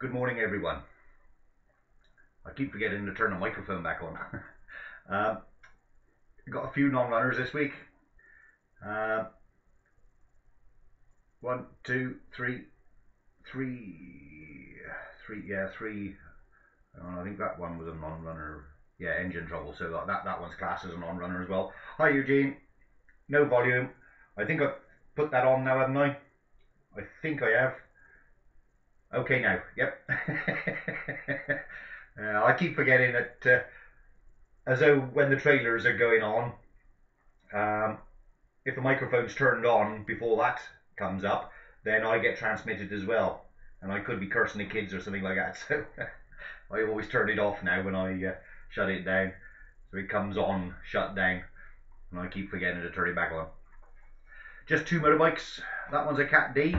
Good morning, everyone. I keep forgetting to turn the microphone back on. um, got a few non-runners this week. Um, one, two, three, three, three, yeah, three. I think that one was a non-runner. Yeah, engine trouble. So that that one's classed as a non-runner as well. Hi, Eugene. No volume. I think I've put that on now, haven't I? I think I have. Okay now, yep. uh, I keep forgetting that uh, as though when the trailers are going on, um, if the microphone's turned on before that comes up, then I get transmitted as well. And I could be cursing the kids or something like that. So I always turn it off now when I uh, shut it down. So it comes on, shut down. And I keep forgetting to turn it back on. Just two motorbikes. That one's a Cat D.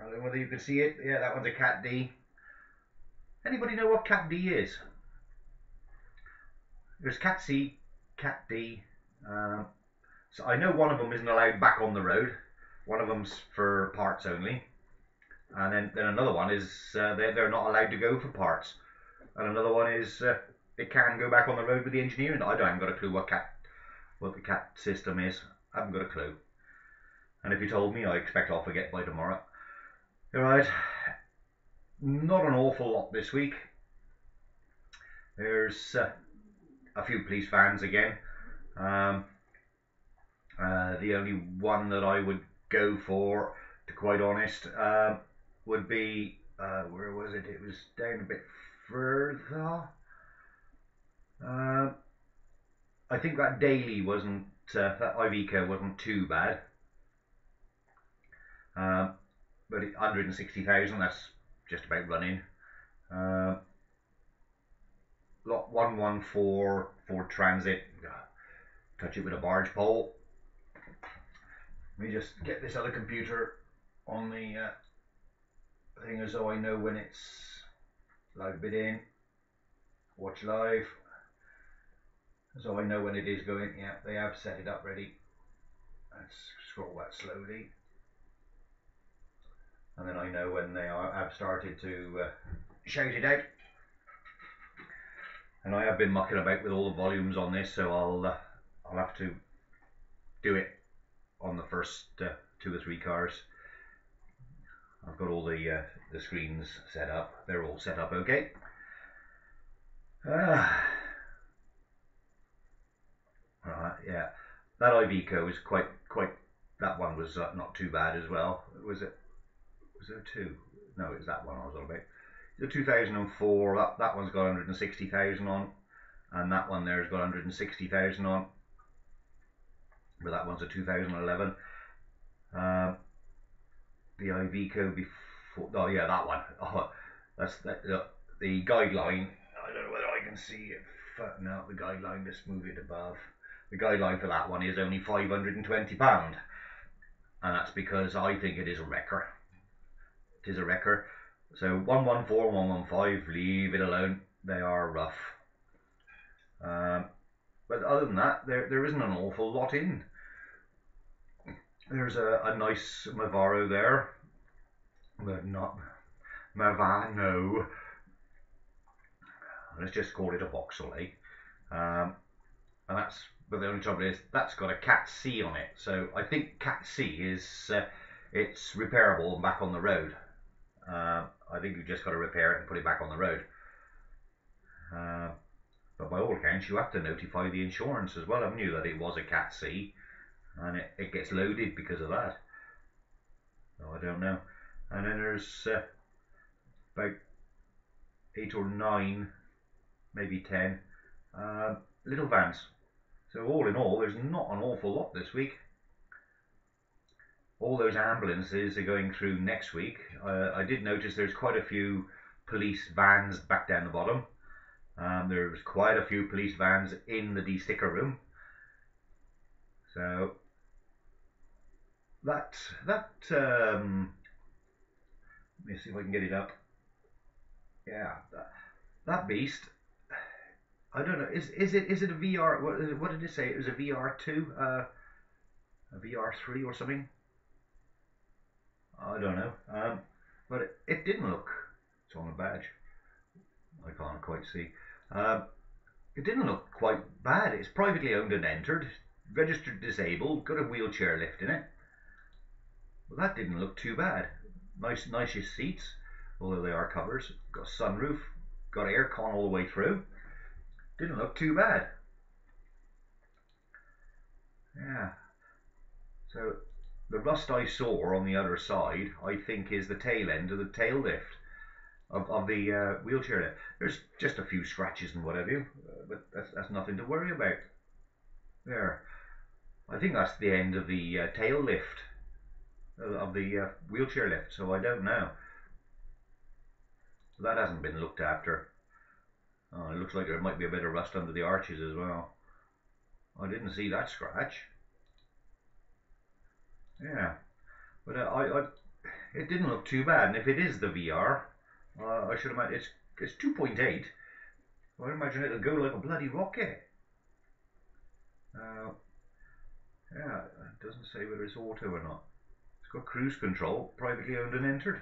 I don't know whether you can see it. Yeah, that one's a Cat D. Anybody know what Cat D is? There's Cat C, Cat D. Um, so I know one of them isn't allowed back on the road. One of them's for parts only. And then, then another one is uh, they're, they're not allowed to go for parts. And another one is uh, it can go back on the road with the engineering. I don't have got a clue what cat what the cat system is. I haven't got a clue. And if you told me, I expect I'll forget by tomorrow. Alright, not an awful lot this week. There's uh, a few police vans again. Um, uh, the only one that I would go for, to quite honest, um, would be uh, where was it? It was down a bit further. Uh, I think that daily wasn't uh, that Iveco wasn't too bad. Um, but 160,000, that's just about running. Uh, lot 114 for Transit, touch it with a barge pole. Let me just get this other computer on the uh, thing as I know when it's live bid in, watch live, so I know when it is going. Yeah, they have set it up ready. Let's scroll that slowly and then I know when they are, have started to uh, shout it out. And I have been mucking about with all the volumes on this, so I'll uh, I'll have to do it on the first uh, two or three cars. I've got all the uh, the screens set up; they're all set up okay. Ah. Right, yeah, that Iveco is quite quite. That one was uh, not too bad as well. Was it? Was there two? No, it was that one I was on about. The 2004, that, that one's got 160,000 on, and that one there's got 160,000 on. But that one's a 2011. Um, the Iveco before, oh yeah, that one. Oh, that's that, the, the guideline. I don't know whether I can see it. No, the guideline. Let's move it above. The guideline for that one is only 520 pound, and that's because I think it is a wrecker is a wrecker. So 114, 115, leave it alone. They are rough. Um, but other than that, there there isn't an awful lot in. There's a, a nice Mavaro there, but not Movano. Let's just call it a Vauxhall, um, and that's but the only trouble is that's got a Cat C on it. So I think Cat C is uh, it's repairable and back on the road. Uh, I think you've just got to repair it and put it back on the road. Uh, but by all accounts, you have to notify the insurance as well, haven't you, that it was a Cat C, and it, it gets loaded because of that. So I don't know. And then there's uh, about eight or nine, maybe ten, uh, little vans. So all in all, there's not an awful lot this week all those ambulances are going through next week. Uh, I did notice there's quite a few police vans back down the bottom. Um, there's quite a few police vans in the de-sticker room. So that that um, let me see if I can get it up. Yeah, that, that beast. I don't know. Is is it is it a VR? What, what did it say? It was a VR two, uh, a VR three or something. I don't know. Um, but it, it didn't look. It's on the badge. I can't quite see. Um, it didn't look quite bad. It's privately owned and entered, registered disabled, got a wheelchair lift in it. Well, that didn't look too bad. Nice, nice seats, although they are covers. Got sunroof, got aircon all the way through. Didn't look too bad. Yeah. So the rust I saw on the other side, I think, is the tail end of the tail lift of, of the uh, wheelchair lift. There's just a few scratches and whatever, uh, but that's, that's nothing to worry about. There. I think that's the end of the uh, tail lift of the uh, wheelchair lift, so I don't know. That hasn't been looked after. Oh, it looks like there might be a bit of rust under the arches as well. I didn't see that scratch. Yeah, but uh, I, I, it didn't look too bad. And if it is the VR, uh, I should imagine it's it's 2.8. I imagine it'll go like a bloody rocket. Uh, yeah, it doesn't say whether it's auto or not. It's got cruise control, privately owned and entered.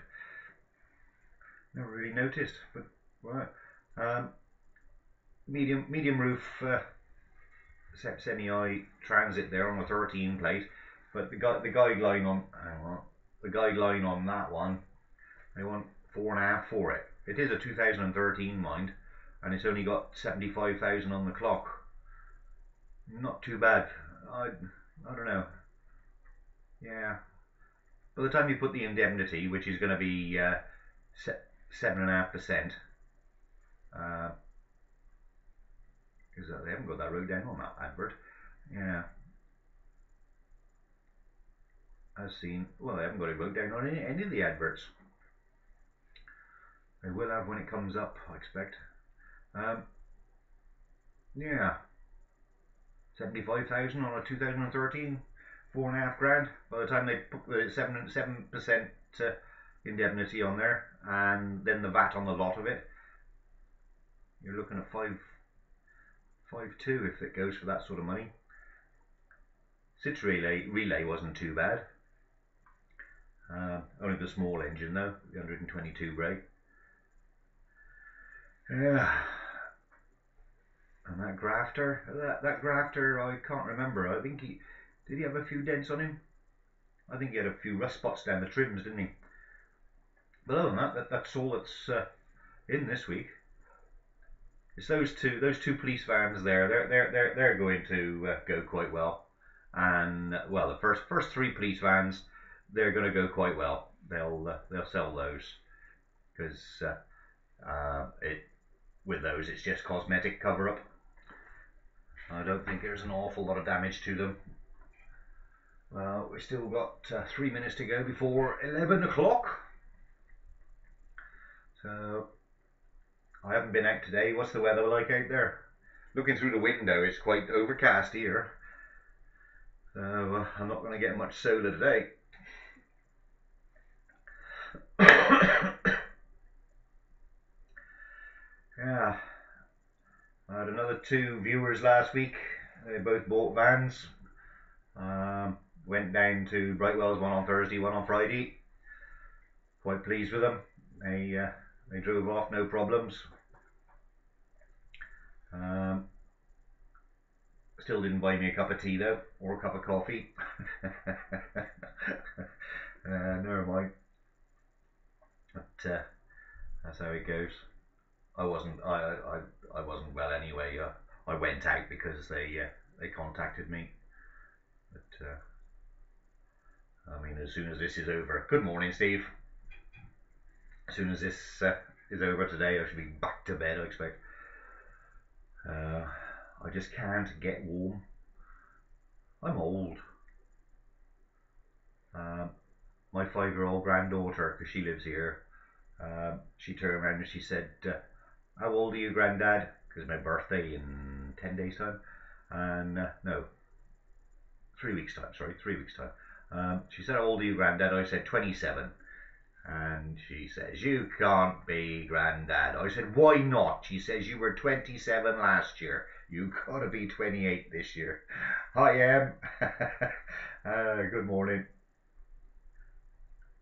Never really noticed, but well, um, medium medium roof uh, semi-i transit there on the 13 plate, but the gu the guideline on on, the guideline on that one, they want four and a half for it. It is a 2013 mind, and it's only got 75,000 on the clock. Not too bad. I I don't know. Yeah. By the time you put the indemnity, which is going to be uh, seven and a half percent, uh, because they haven't got that wrote down on that advert. Yeah. I've seen, well, they haven't got it wrote down on any, any of the adverts. They will have when it comes up, I expect. Um, yeah. 75,000 on a 2013, four and a half grand. By the time they put the seven seven percent uh, indemnity on there, and then the VAT on the lot of it, you're looking at five five two if it goes for that sort of money. Citroen relay relay wasn't too bad. Um, only the small engine though, the 122 brake. Yeah. And that Crafter, that that Crafter, I can't remember. I think he did he have a few dents on him. I think he had a few rust spots down the trims, didn't he? But other than that, that that's all that's uh, in this week. It's those two those two police vans there. They're they're they're they're going to uh, go quite well. And well, the first first three police vans, they're going to go quite well. They'll uh, they'll sell those because uh, uh, it with those it's just cosmetic cover up. I don't think there's an awful lot of damage to them. Well, we've still got uh, three minutes to go before 11 o'clock. So, I haven't been out today. What's the weather like out there? Looking through the window, it's quite overcast here. So, uh, I'm not going to get much solar today. Yeah. I had another two viewers last week. They both bought vans. Um, went down to Brightwell's one on Thursday, one on Friday. Quite pleased with them. They uh, they drove off no problems. Um, still didn't buy me a cup of tea though, or a cup of coffee. uh, never mind. But uh, that's how it goes. I wasn't I I I wasn't well anyway. Uh, I went out because they uh, they contacted me. But uh, I mean, as soon as this is over. Good morning, Steve. As soon as this uh, is over today, I should be back to bed. I expect. Uh, I just can't get warm. I'm old. Um, my five-year-old granddaughter, because she lives here, um, she turned around and she said, uh, "How old are you, Granddad?" Because my birthday in ten days' time, and uh, no, three weeks' time. Sorry, three weeks' time. Um, she said, "How old are you, Granddad?" I said, "27." And she says, You can't be granddad. I said, Why not? She says, You were 27 last year. You gotta be 28 this year. I am. uh, good morning.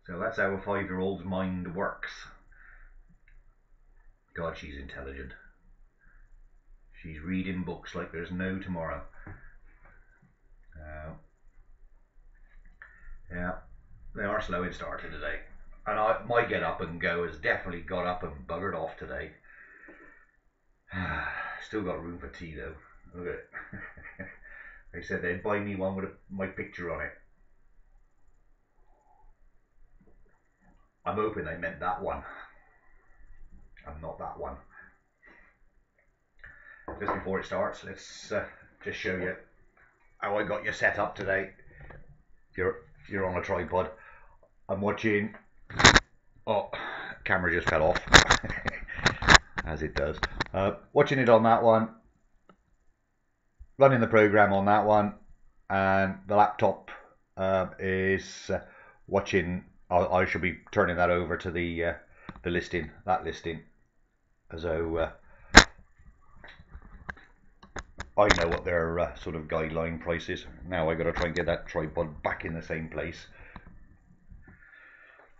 So that's how a five-year-old's mind works. God, she's intelligent. She's reading books like there's no tomorrow. Uh, yeah, they are slow in starting today. And I, my get up and go has definitely got up and buggered off today. Still got room for tea though. Look at it. they said they'd buy me one with a, my picture on it. I'm hoping they meant that one. And not that one. Just before it starts, let's uh, just show you how I got you set up today. You're you're on a tripod. I'm watching. Oh, camera just fell off, as it does. Uh, watching it on that one, running the program on that one, and the laptop uh, is watching. I, I should be turning that over to the uh, the listing, that listing, so uh, I know what their uh, sort of guideline price is. Now I got to try and get that tripod back in the same place.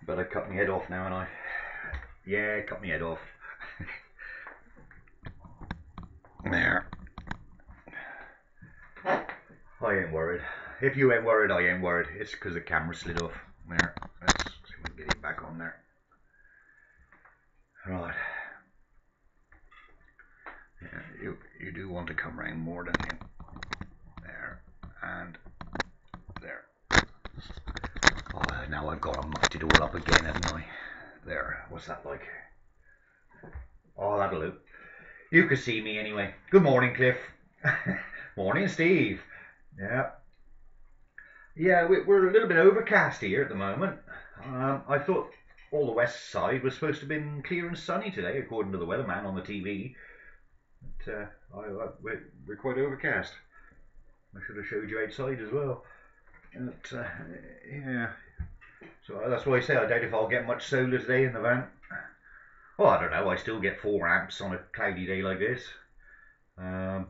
But I cut my head off now, and I yeah, cut my head off. there. I ain't worried. If you ain't worried, I ain't worried. It's because the camera slid off. There. Let's see if we can get it back on there. Right. Yeah, you do want to come round more, than him. There and there. Oh, now I've got to mucked it all up again, haven't I? There. What's that like? Oh, that'll do. You can see me anyway. Good morning, Cliff. morning, Steve. Yeah. Yeah, we're a little bit overcast here at the moment. Um, I thought all the west side was supposed to have been clear and sunny today, according to the weatherman on the TV. Uh, I, I, we're, we're, quite overcast. I should have showed you outside as well. But, uh, yeah. So that's why I say I doubt if I'll get much solar today in the van. Well, I don't know. I still get four amps on a cloudy day like this. Um,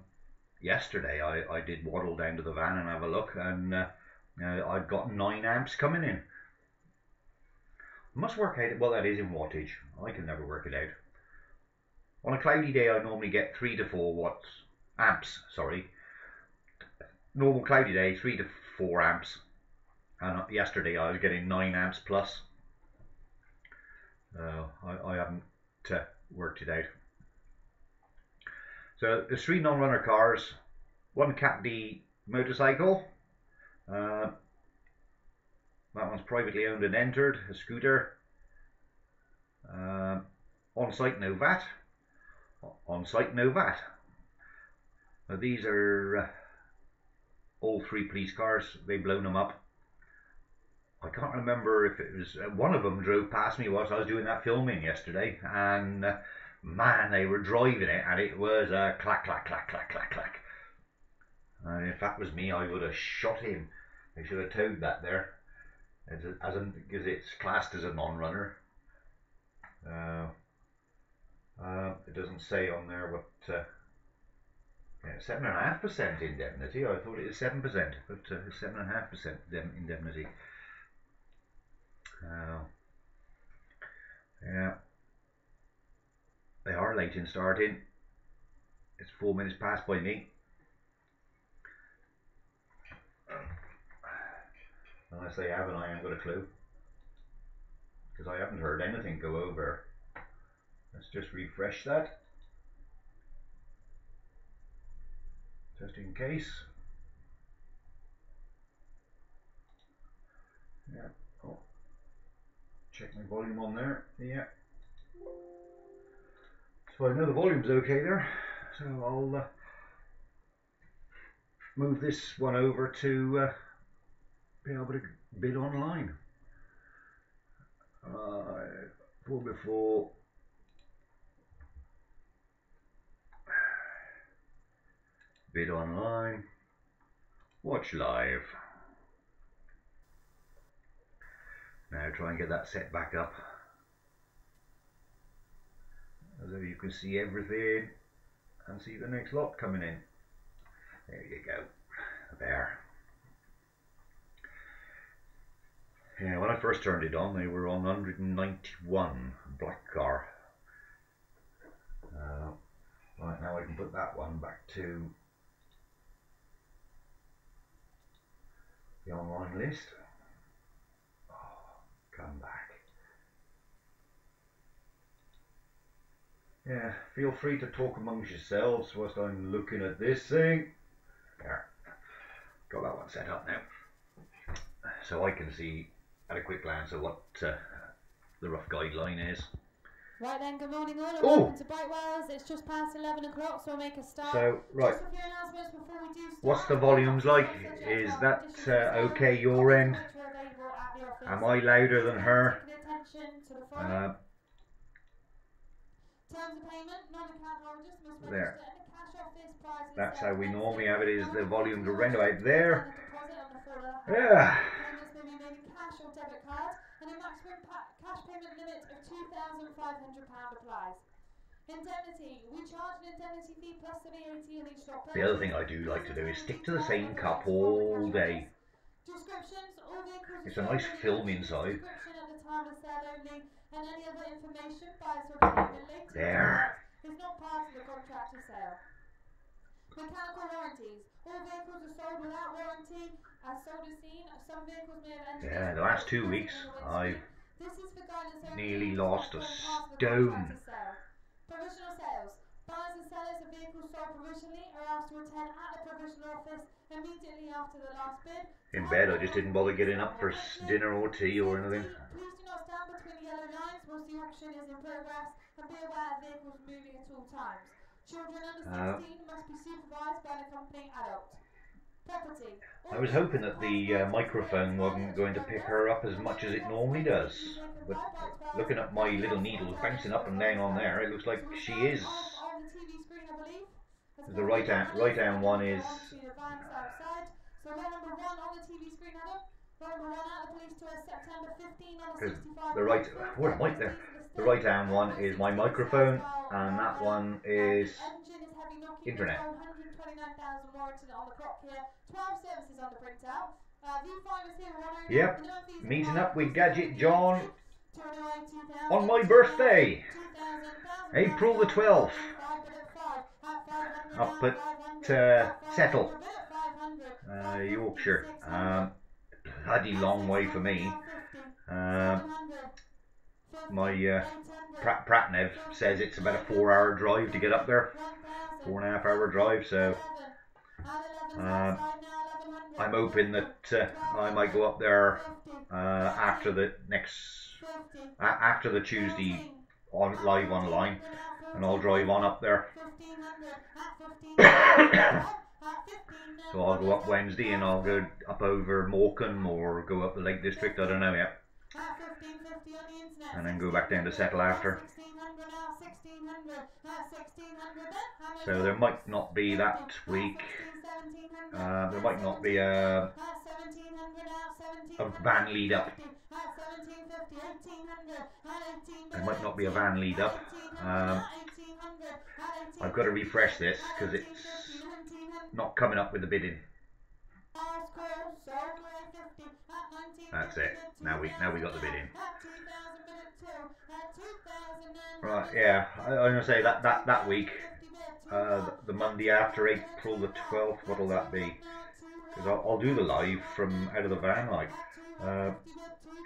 yesterday, I, I did waddle down to the van and have a look, and uh, uh, I've got nine amps coming in. Must work out. Well, that is in wattage. I can never work it out. On a cloudy day, I normally get three to four watts amps. Sorry, normal cloudy day, three to four amps. And yesterday, I was getting nine amps plus. Uh, I, I haven't uh, worked it out. So there's three non-runner cars, one Cat D motorcycle. Uh, that one's privately owned and entered, a scooter. Uh, on-site no VAT. On-site no VAT. Now these are uh, all three police cars. They've blown them up. I can't remember if it was uh, one of them drove past me whilst I was doing that filming yesterday, and uh, man, they were driving it, and it was a clack, clack, clack, clack, clack, clack. And if that was me, I would have shot him. They should have towed that there, as a, as a, it's classed as a non-runner. Uh, uh, it doesn't say on there what. Uh, seven and a half percent indemnity. I thought it was seven percent, but uh, seven and a half percent indemnity. Uh, yeah. They are late in starting. It's four minutes past by me. Unless they haven't, I haven't got a clue. Because I haven't heard anything go over. Let's just refresh that. Just in case. Yeah. Oh. Check my volume on there. Yeah. So I know the volume's okay there. So I'll uh, move this one over to uh, be able to bid online. Uh, for before bid online, watch live. Now try and get that set back up. So you can see everything and see the next lot coming in. There you go. There. Yeah, when I first turned it on, they were on 191 black car. Uh, right now, I can put that one back to the online list. Oh, come back. Yeah, feel free to talk amongst yourselves whilst I'm looking at this thing. There, got that one set up now. So I can see at a quick glance of what uh, the rough guideline is. Right then, good morning all and Oh. welcome to Brightwells. It's just past 11 o'clock, so we'll make a start. So, right, Just a few announcements before we do start. what's the volumes like? Is that uh, okay your end? Am I louder than her? Attention to the front. Uh, Terms of payment, non-account holders must There. register and cash off this price. that's how we normally have it, is the volumes are rented out there. Deposit on the full Yeah. Payments may be made in cash or debit card, and a maximum pa- cash payment limit of £2,500 applies. Indemnity. We charge an indemnity fee plus the VAT on each drop. The other thing I do like to do is stick to the same cup all day. Descriptions. All vehicles It's a nice film inside. Description at the time of sale only, and any other information buys or payment later. There. Is not part of the contract of sale. Mechanical warranties. All vehicles are sold without warranty. As sold as seen, some vehicles may have entered. Yeah, the last two weeks. I've This is for guidance only. nearly lost a not part of the stone. contract of sale. Provisional sales. Buyers and sellers of vehicles sold provisionally are asked to attend at the provisional office immediately after the last bid. in bed. I just didn't bother getting up for dinner or tea or anything. Please do not stand between the yellow lines whilst the auction is in progress and be aware of vehicles moving at all times. Children under Uh, 16 must be supervised by an accompanying adult. I was hoping that the uh, microphone wasn't going to pick her up as much as it normally does. But looking at my little needles bouncing up and down on there, it looks like she is. The TV screen, I believe. The right hand, right hand one is. So row number one on the TV screen, Adam. Row number one at the police tour September 15 on the 'Cause 65. the right, where am I there? The right hand one is my microphone, and that one is internet. 129,000 warranted on the clock here. 12 services on the printout. V5 is here. one owner. Yep, meeting up with Gadget John on my birthday, April the 12th, Five, bid at five. At 500 up at uh, Settle, 500, bid at 500. uh, Yorkshire. Um, bloody long way for me. Um, my uh, Prat Pratnev says it's about a four-hour drive to get up there, four and a half hour drive. So um, I'm hoping that uh, I might go up there uh, after the next after the Tuesday on live online, and I'll drive on up there. So I'll go up Wednesday and I'll go up over Morecambe or go up the Lake District. I don't know yet, and then go back down to Settle after. So there might not be that week. Uh, there might not be uh, a, a van lead up. There might not be a van lead up. Um, I've got to refresh this because it's not coming up with the bidding. That's it. Now we now we got the bidding. Right, yeah. I, I'm gonna say that that that week, uh, the, the Monday after April the 12th. What'll that be? Because I'll, I'll do the live from out of the van, like uh,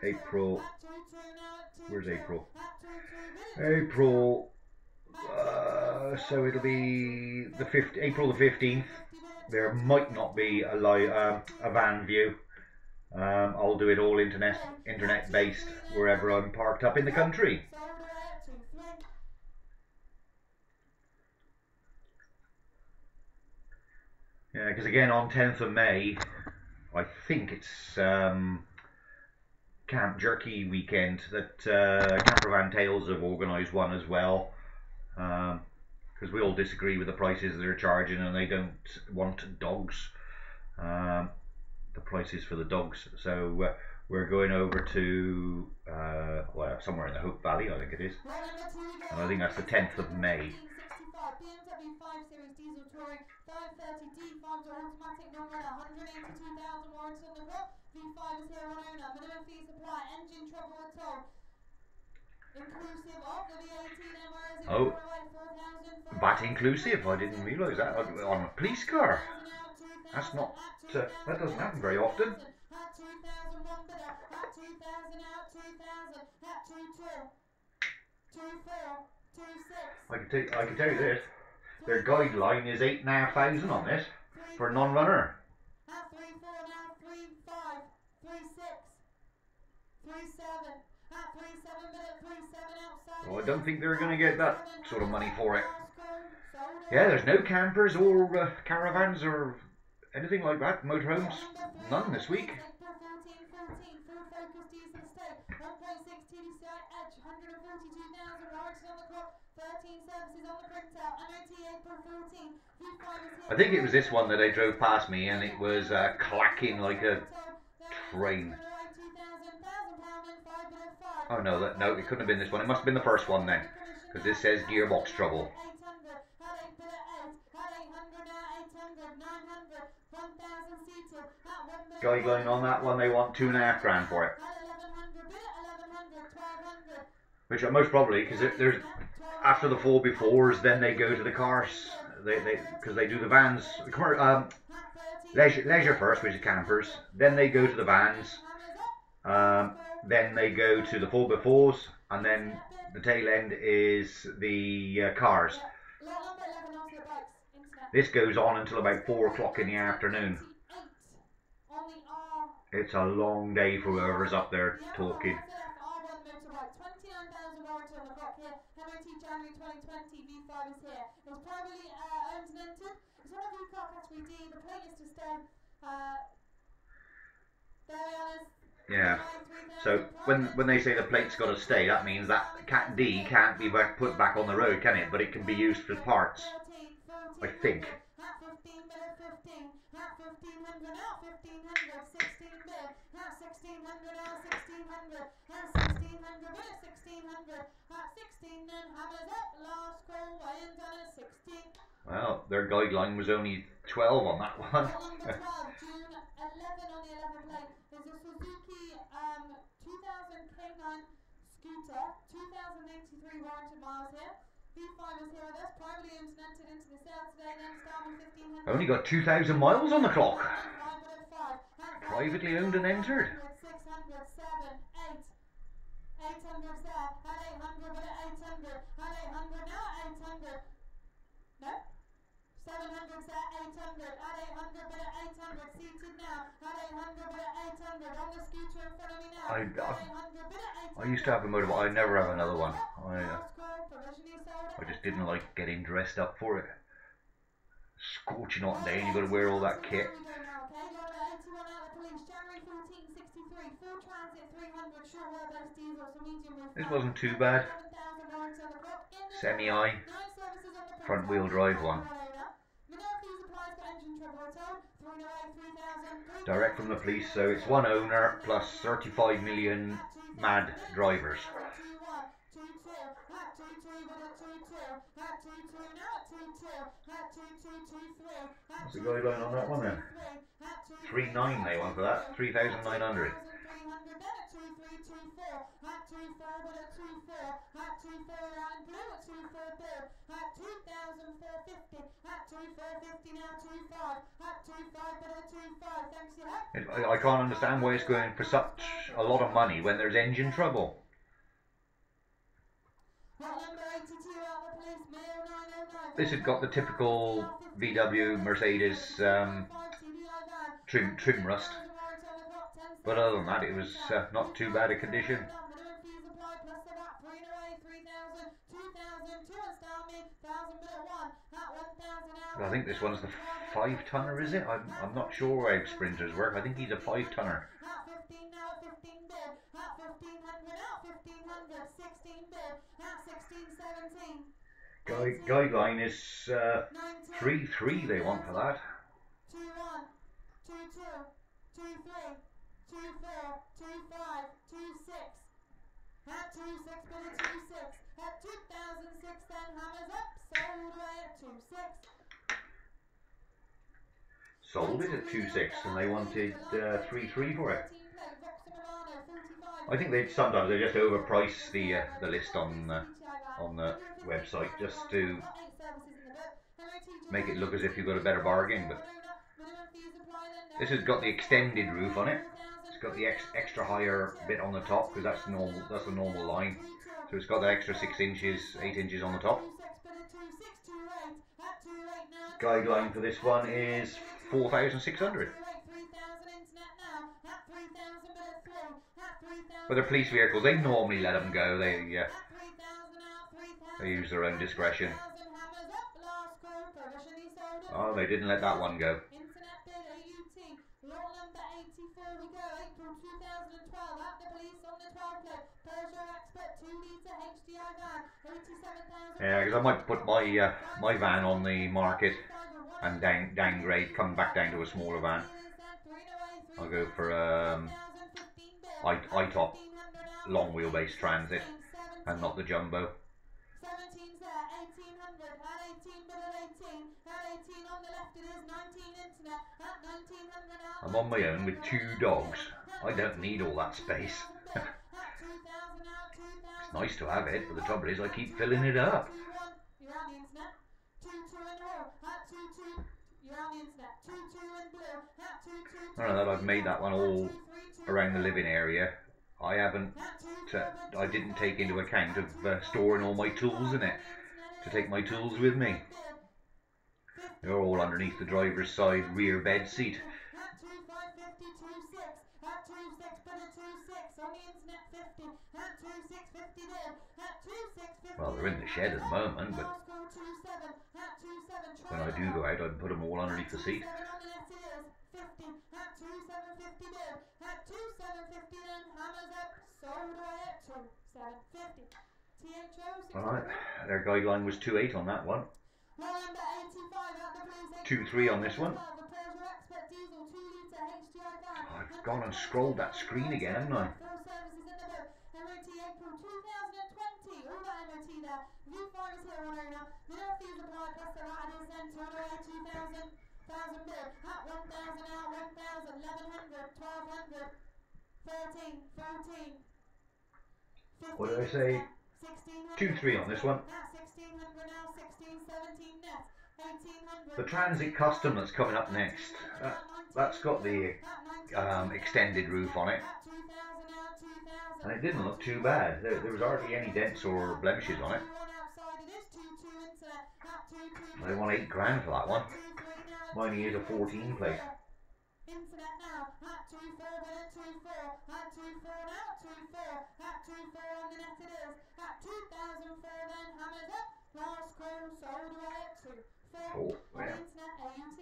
April. Where's April? April. Uh, so it'll be the 5th, April the 15th. There might not be a um, a van view. Um, I'll do it all internet internet based wherever I'm parked up in the country. Yeah, because again on 10th of May, I think it's um, Camp Jerky weekend that uh, Campervan Tales have organised one as well. Because we all disagree with the prices they're charging and they don't want dogs. Um, the prices for the dogs. So uh, we're going over to uh, well somewhere in the Hope Valley, I think it is. And I think that's the 10th of May. BMW 5 Series diesel touring, 530 D5 to automatic non-runner, 182,000 warranted on the clock. V5 is here on owner, minimum fee supply, engine trouble at all. Inclusive of the VAT and MRS Oh. 4,000 VAT inclusive. I didn't realise that on a police car. That's not. Uh, that doesn't happen very often. At 2000 one bidder, at 2000 out 2000, at 22, 24, 26. I can tell. I can tell you this. Their guideline is eight and a half thousand on this for a non-runner. At 3 4 now, 3 5, 3 6, 3 7, at 3 7 bidder, 3 7 I don't think they're going to get that sort of money for it. Yeah, there's no campers or uh, caravans or anything like that. Motorhomes, none this week. April 14, 14, Ford Focus diesel estate, 1.6 TDCI Edge, 142,000 warranted on the clock, 13 services on the printout, MOT April 14, V5 is here. I think it was this one that they drove past me and it was uh, clacking like a train. Oh no, that, no, it couldn't have been this one. It must have been the first one then, because this says gearbox trouble. 800, had 8 bid at 8, had 800 now, 800, 900, 1,000 seated, at 1 bid at Guideline on that one, they want two and a half grand for it. Had 1100 bid at 1100, 1200. Which are most probably because there's after the four-by-fours, then they go to the cars. They they because they do the vans, um, leisure, leisure first, which is campers. Then they go to the vans. Um, then they go to the four-by-fours, and then the tail end is the uh, cars. This goes on until about four o'clock in the afternoon. It's a long day for whoever's up there talking. January 2020, V5 is here. It was privately uh, owned and entered. It's the plate is to. Yeah. So when when they say the plate's got to stay, that means that Cat D can't be back, put back on the road, can it? But it can be used for parts. 14, 14, I think. 1500 out 1500. 16 bid. At 1600 out 1600. At 1600 bid 1600. At 16 then hammers up. Last call weigh in done at 16. Well, their guideline was only 12 on that one. Number 12, June 11 on the 11 plate is a Suzuki um, 2000 K9 scooter, 2083 warranted miles here. V5 is here with us, privately entered into the sale today, then Starman 1500. Only got 2,000 miles on the clock. Privately owned and entered. 600, 7, 8. 800 there, at 800, but at 800, at 800 now, at 800. No? 700 there, 800, at 800, but at 800, seated now, at 800, but at 800, on the scooter in front of me now, I- I- 800, but at 800. I used to have a motorbike. I never have another one. I, uh, I just didn't like getting dressed up for it. Scorching hot day, and you got to wear all that kit. This wasn't too bad. Semi-I, front wheel drive one. Direct from the police, so it's one owner plus 35 million mad drivers. What's the guy going on that one then? Three nine they want for that. Three thousand nine hundred. I, I can't understand why it's going for such a lot of money when there's engine trouble. This has got the typical VW Mercedes um, trim trim rust, but other than that, it was uh, not too bad a condition. I think this one's the five tonner, is it? I'm, I'm not sure how sprinters work. I think he's a five tonner. Guide, guideline is uh, 19. three three. They want for that. 2 1. 2 2. 2 3. 2 4. 2 5. 2 6. At 2 6 bid at 2 6. At 2006 then hammers up. Sold away at 2 6. sold it at two six, and they wanted uh, three three for it. I think they sometimes they just overprice the uh, the list on uh, on the website just to make it look as if you've got a better bargain. But this has got the extended roof on it. It's got the ex extra higher bit on the top because that's normal. That's the normal line. So it's got the extra six inches, eight inches on the top. Guideline for this one is four thousand six hundred. But they're police vehicles. They normally let them go. They yeah. They use their own discretion. Oh, they didn't let that one go. Internet bid AUT. Lot number 84 we go. April 2012. At the police on the 12 plate. Peugeot Expert 2 litre HDI van. 87,000. Yeah, because I might put my uh, my van on the market and down downgrade, come back down to a smaller van. I'll go for um, I I top long wheelbase transit and not the jumbo. 17's there, 1800, at 18 bid at 18, at 18 on the left it is 19 internet, at 1900 out. I'm on my own with two dogs. I don't need all that space. At 2000 out, 2000. It's nice to have it, but the trouble is I keep filling it up. You're on the internet. 2 2 in blue, at 2 2. You're on the internet. 2 2 in blue, at 2 2. I don't know that I've made that one all around the living area. I haven't. Uh, I didn't take into account of uh, storing all my tools in it to take my tools with me. They're all underneath the driver's side rear bed seat. At 2 5 50 2 6, at 2 6 bid at 2 6, on the internet 50, at 2 6 50 bid, at 2 6 50. Well, they're in the shed at the moment, but Last call 2 7, at 2 7. when I do go out, I'd put them all underneath the seat. 7 on the net it is, 50, at 2 7 50 bid, at 2 7 50 then, hammers up, sold away at 2 7 50. THO Alright, their guideline was 2.8 on that one. Roll 85 at the police. Two three on this one. The Peugeot Expert diesel 2 litre HDI van. I've gone and scrolled that screen again, haven't I? Full services in the book. MOT April 2020. All that MOT there. V5 is here on owner. Minimum fees apply plus the right total rate 2000. 1000 bid. At 1000 out 1000. 1100. 1200. 13. 14. 15, What did I say? 1600. Two three on this one. At 1600 now. 16. 17 net. 1800. The Transit customer's coming up next. That, that's got the um, extended roof on it, and it didn't look too bad. There, there was hardly any dents or blemishes on it. They want eight grand for that one. Mine is a 14 plate. Internet now, at 2 4 but at 2 4, at 2 4 now, 2 4, at 2 4 on the net it is, at 2004 then hammers up, last call sold away at 2 4 Oh, on yeah. internet AUT.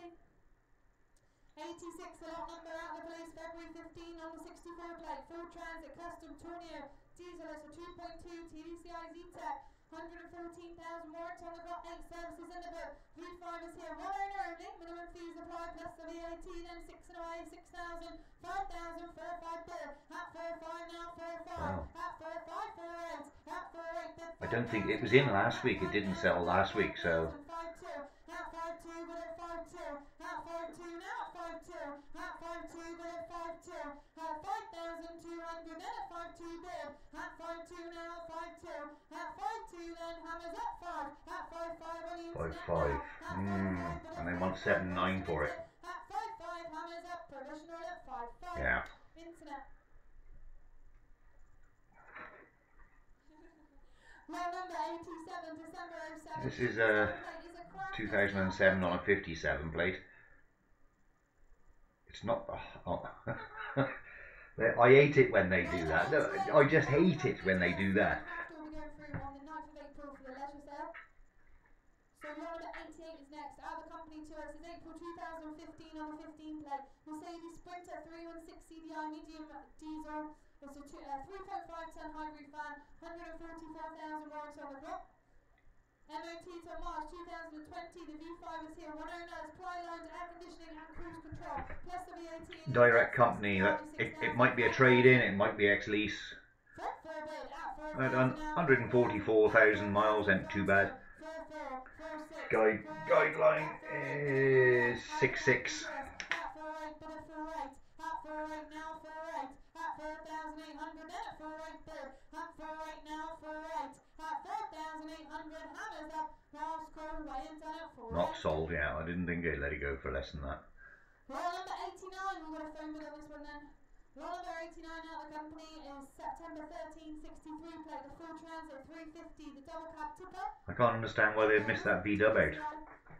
86 the lot number out the police February 15 on the 64 plate. Full transit custom Tourneo. Diesel is a 2.2 TDCI Zetec 114,000 warrants on the got 8 services in the book. V5 is here. One owner only minimum fees apply plus the VAT then 6 and away 6,000 5,000 for 5 bid at 4 5 now 4 5 Wow. at 4 5 4 8 at 4 8 bid I don't think it was in last week. It didn't sell last week, so Five two, at five two, but at five two, at five two now, at five two, at five two, but at five two, at five thousand two hundred, then at five two bid, at five two now, at five two, at five two then hammers at five, at five five on the five. Mm, and at they want seven nine for it. At five five hammers up, provisional at five five. Yeah. Internet. Number 87, December 07. This is, uh, a crown 2007 on a 57 plate. It's not. Oh, I hate it when they do that. I just hate it when they do that. We'll be going through on the 9th of April for the leisure sale. So number 88 is next. Out of the company to us is April 2015 on the 15 plate. Mercedes Sprinter 316 CDI medium diesel. It's a uh, 3.5 ton hybrid van, 144,000 warrants on the. MOT till March 2020. The V5 is here. One oh owner lines, air conditioning, and cruise control. Plus the VAT. Direct company. That it, it might be a trade in. It might be ex lease. For, for a bid, out for a But bid on now. 144,000 miles ain't too bad. Guide guideline is six six. Eight now for eight. At four thousand eight hundred then at four eight third. At four eight now for eight. At four thousand eight hundred hammers up. Last call weighing done at four. Not sold yet. I didn't think they'd let it go for less than that. Roll number 89, we've got a phone bill on this one then. Roll number 89 out of the company is September 13, 63, plate the full transit 350, the double cab tipper. I can't understand why they've missed that V dub out.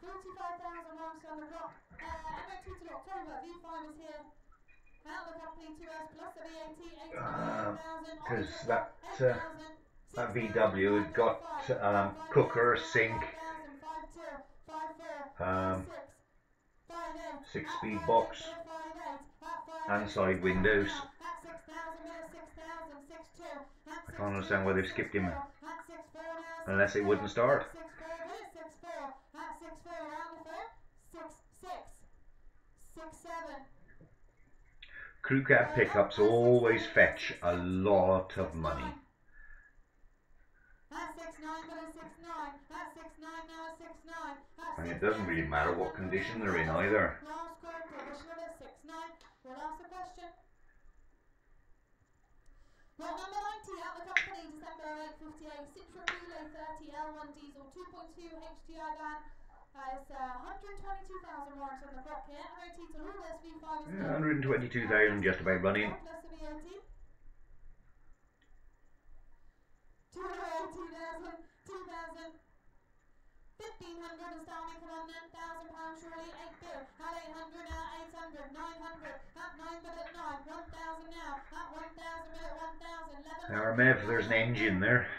45,000 marks on the clock. Uh, MOT till October, V5 is here. Out of the company, 2S plus the VAT, 89,000. Because that, uh, that VW had got um, cooker, sink, um, six speed box, and side windows. I can't understand why they've skipped him. Unless it wouldn't start. Crew cab pickups always fetch a lot of money. And it doesn't really matter what condition they're in either. We'll number 90 out the company, December 858, Citroen Relay 30 L1 diesel 2.2 HDI van. Uh, uh, 122,000 warrants on the clock here. MOT to Lourdes V5 is 122,000 just about running. Plus the VAT. 280,000, 2,000. 1500 and starting come on then, pounds surely, eight bill, at 800 now, 800, 900, at 9 bid at 9, 1000 now, at 1000 bid at 1000, 11 Now, Mev, there's an engine there.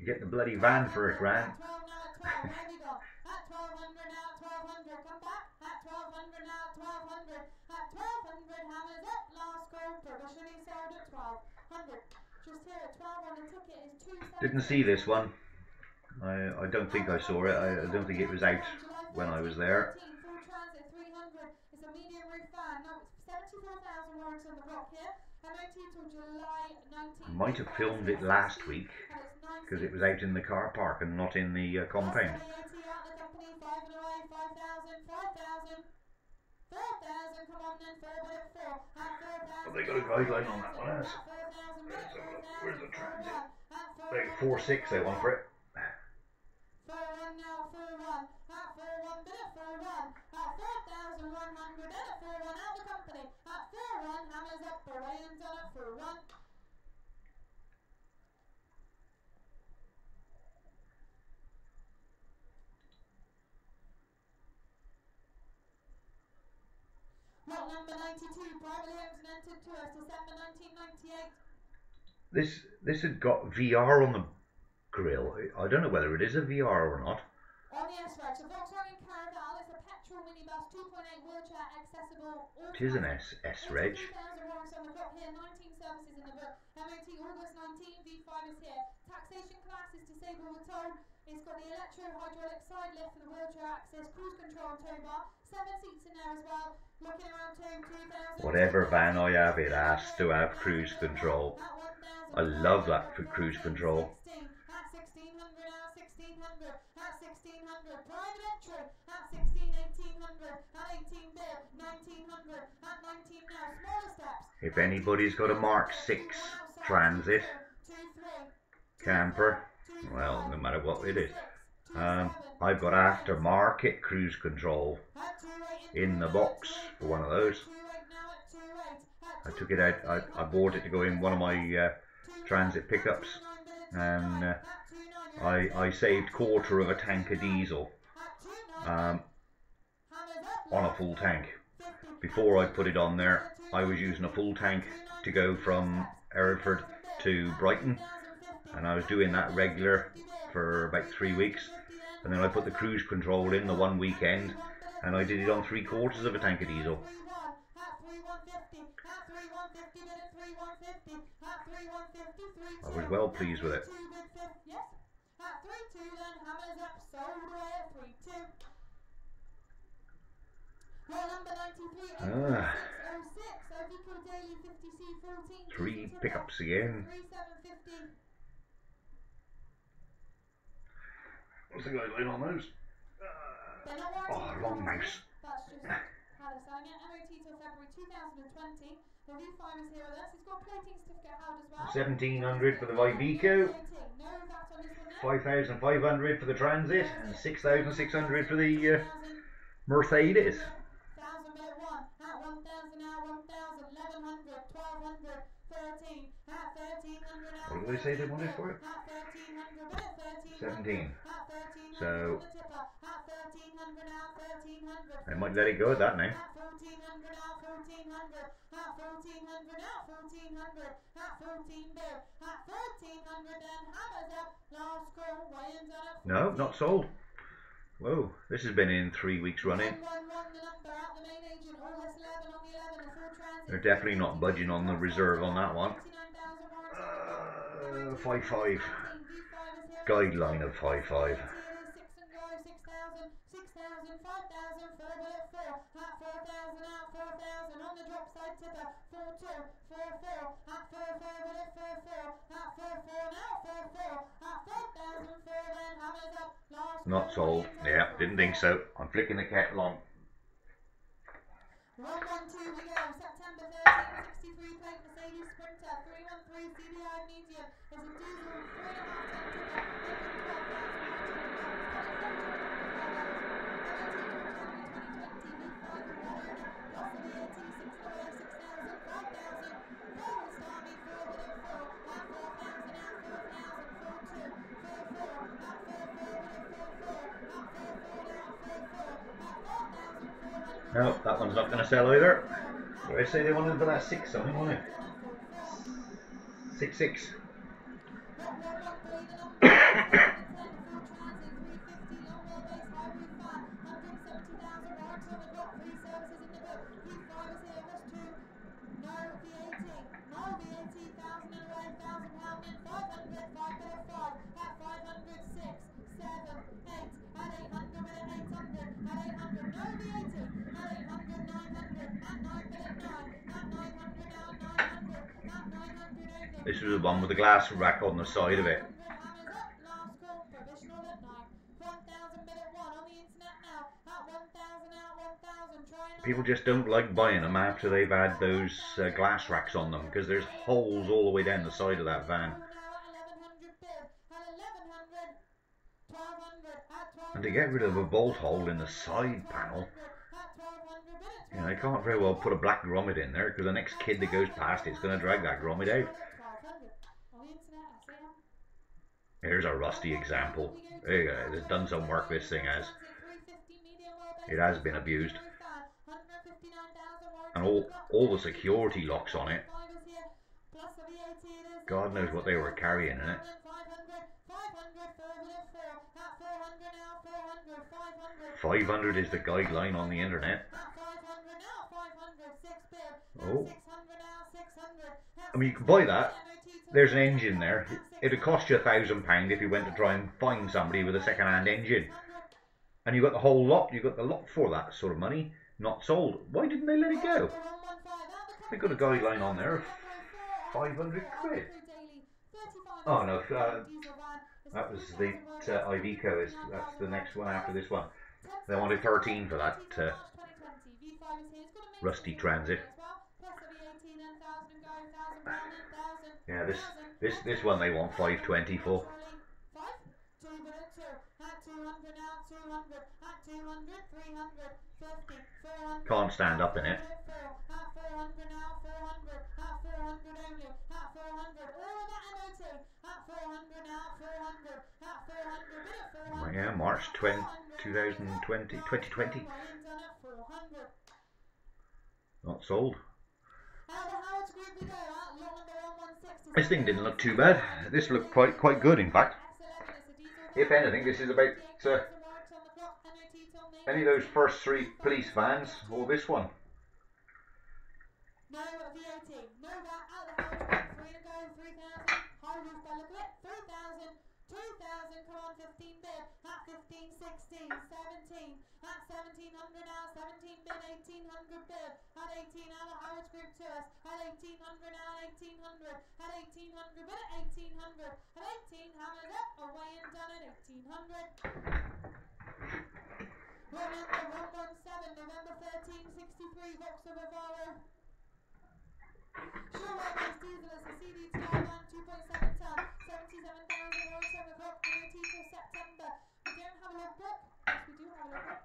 You get the bloody van for a grand. 12 now at 12, where we got? At 1200 now, 1200, come back, at 1200 now, 1200, at 1200, hammers up, last provisionally sold at 1200. Just here at 12 on the ticket is 270. Didn't see this one. I, I don't think I saw it. I, I don't think it was out when I was there. Full transit 300. It's a medium roof van. It's 74,000 warrants on the rock here. MOT till July 19. Might have filmed it last week because it was out in the car park and not in the uh, compound. Have they got a guideline on that one? Let's eh? Where's the transit? Like four six they want for it. Four one now, four one. At four one, bid at four one. At four thousand one hundred, and at four one, out the company. At four one, hammers up, Brian's on at four one. Number ninety-two, privately owned and entered to us, December nineteen ninety-eight. This this had got VR on the grill. I don't know whether it is a VR or not. On the S-Reg, a Volkswagen Caravelle is a petrol minibus, 2.8 wheelchair accessible. It is an S S reg. on the clock here, 19 services in the book. MOT August 19, V5 is here. Taxation class is disabled with toll. It's got the electro hydraulic side lift for the wheelchair access, cruise control and tow bar. Seven seats in there as well. Looking around town, 2,000. Whatever van I have, it has to have cruise control. I love that for cruise control. at 1600 1600, at 1600, private entry, at 16, 1800, If anybody's got a Mark 6 Transit camper, well, no matter what it is, um, I've got aftermarket cruise control in the box for one of those. I took it out. I, I bought it to go in one of my uh, transit pickups, and uh, I I saved quarter of a tank of diesel um, on a full tank. Before I put it on there, I was using a full tank to go from Hereford to Brighton, and I was doing that regular for about three weeks. And then I put the cruise control in the one weekend, and I did it on three quarters of a tank of diesel. I was well pleased with it. Yes. At three two then hammers up sold away at three two. Roll number ninety three Ah. Three pickups again. What's the guy doing on those? They're Oh, long mouse. That's just how they're selling it. MOT till February 2020. The V5 here with us. He's got plating certificate held as well. Seventeen hundred for the Iveco, No VAT on this one there. five thousand five hundred for the Transit, and six thousand six hundred for the uh, Mercedes. Thousand bit one, at one thousand, at one thousand, eleven hundred, twelve hundred, thirteen, at thirteen hundred, at What did they say they wanted for it? At thirteen hundred, bit at thirteen. Seventeen. So-. They might let it go at that at No, not sold. Whoa, this has been in three weeks running. 111 the number at the main agent, August 11 on the 11, a full transit. They're definitely not budging on the reserve on that one. 29,000 Uh, five five. V5 is here. Guideline of five five. It is 6 and go, 6,000, 6,000, 5,000, 4 bullet 4, at 4,000, at 4,000, on the drop side tipper, 4 2, 4 4, at 4 4, bullet 4 4, at 4 4, now 4 4, at 4,000, 4 then, hammers up, last Not sold. Yeah, didn't think so. I'm flicking the kettle on. One one two we go. September 13, 63 plate Mercedes Sprinter, 313 CDI medium. Is a diesel three and a half ton tipper, 123 No, that one's not going to sell either. I say they wanted for that six something, wasn't it? Six six. The side of it. People just don't like buying them after they've had those uh, glass racks on them because there's holes all the way down the side of that van. And to get rid of a bolt hole in the side panel, you know, they can't very well put a black grommet in there because the next kid that goes past it's going to drag that grommet out. Here's a rusty example. There. It's done some work, this thing has. It has been abused. And all, all the security locks on it. God knows what they were carrying in it. 500 is the guideline on the internet. Oh. I mean, you can buy that. There's an engine there. It'd cost you a thousand pound if you went to try and find somebody with a second-hand engine. And you got the whole lot. You got the lot for that sort of money. Not sold. Why didn't they let it go? They got a guideline on there of 500 quid. Oh no, uh, that was the uh, Iveco. Is that's the next one after this one. They wanted 13 for that uh, rusty transit. Yeah, this this this one they want 520 for. Can't stand up in it. Yeah, March 20, 2020, 2020. Not sold. This thing didn't look too bad. This looked quite quite good, in fact. If anything, this is about uh, any of those first three police vans or this one. No no out the three to go, 3,000, high roof look at it, 3,000, 2,000, come on, 15 bid, at 15, 16, 17, at 1700 now, 17 bid, 1800 bid, at 18 out Howard's group to us, at 1800 now, 1800, at 1800 bid, at 1800, at 18, hammers up, away and done at 1800. Remember 117, November 13, 63, Vauxhall Movano. Sure White Diesel is a CDTI van, 2.7 ton, 77,000 euro, 7 o'clock, MOT till September. We don't have a logbook. Yes, we do have a logbook.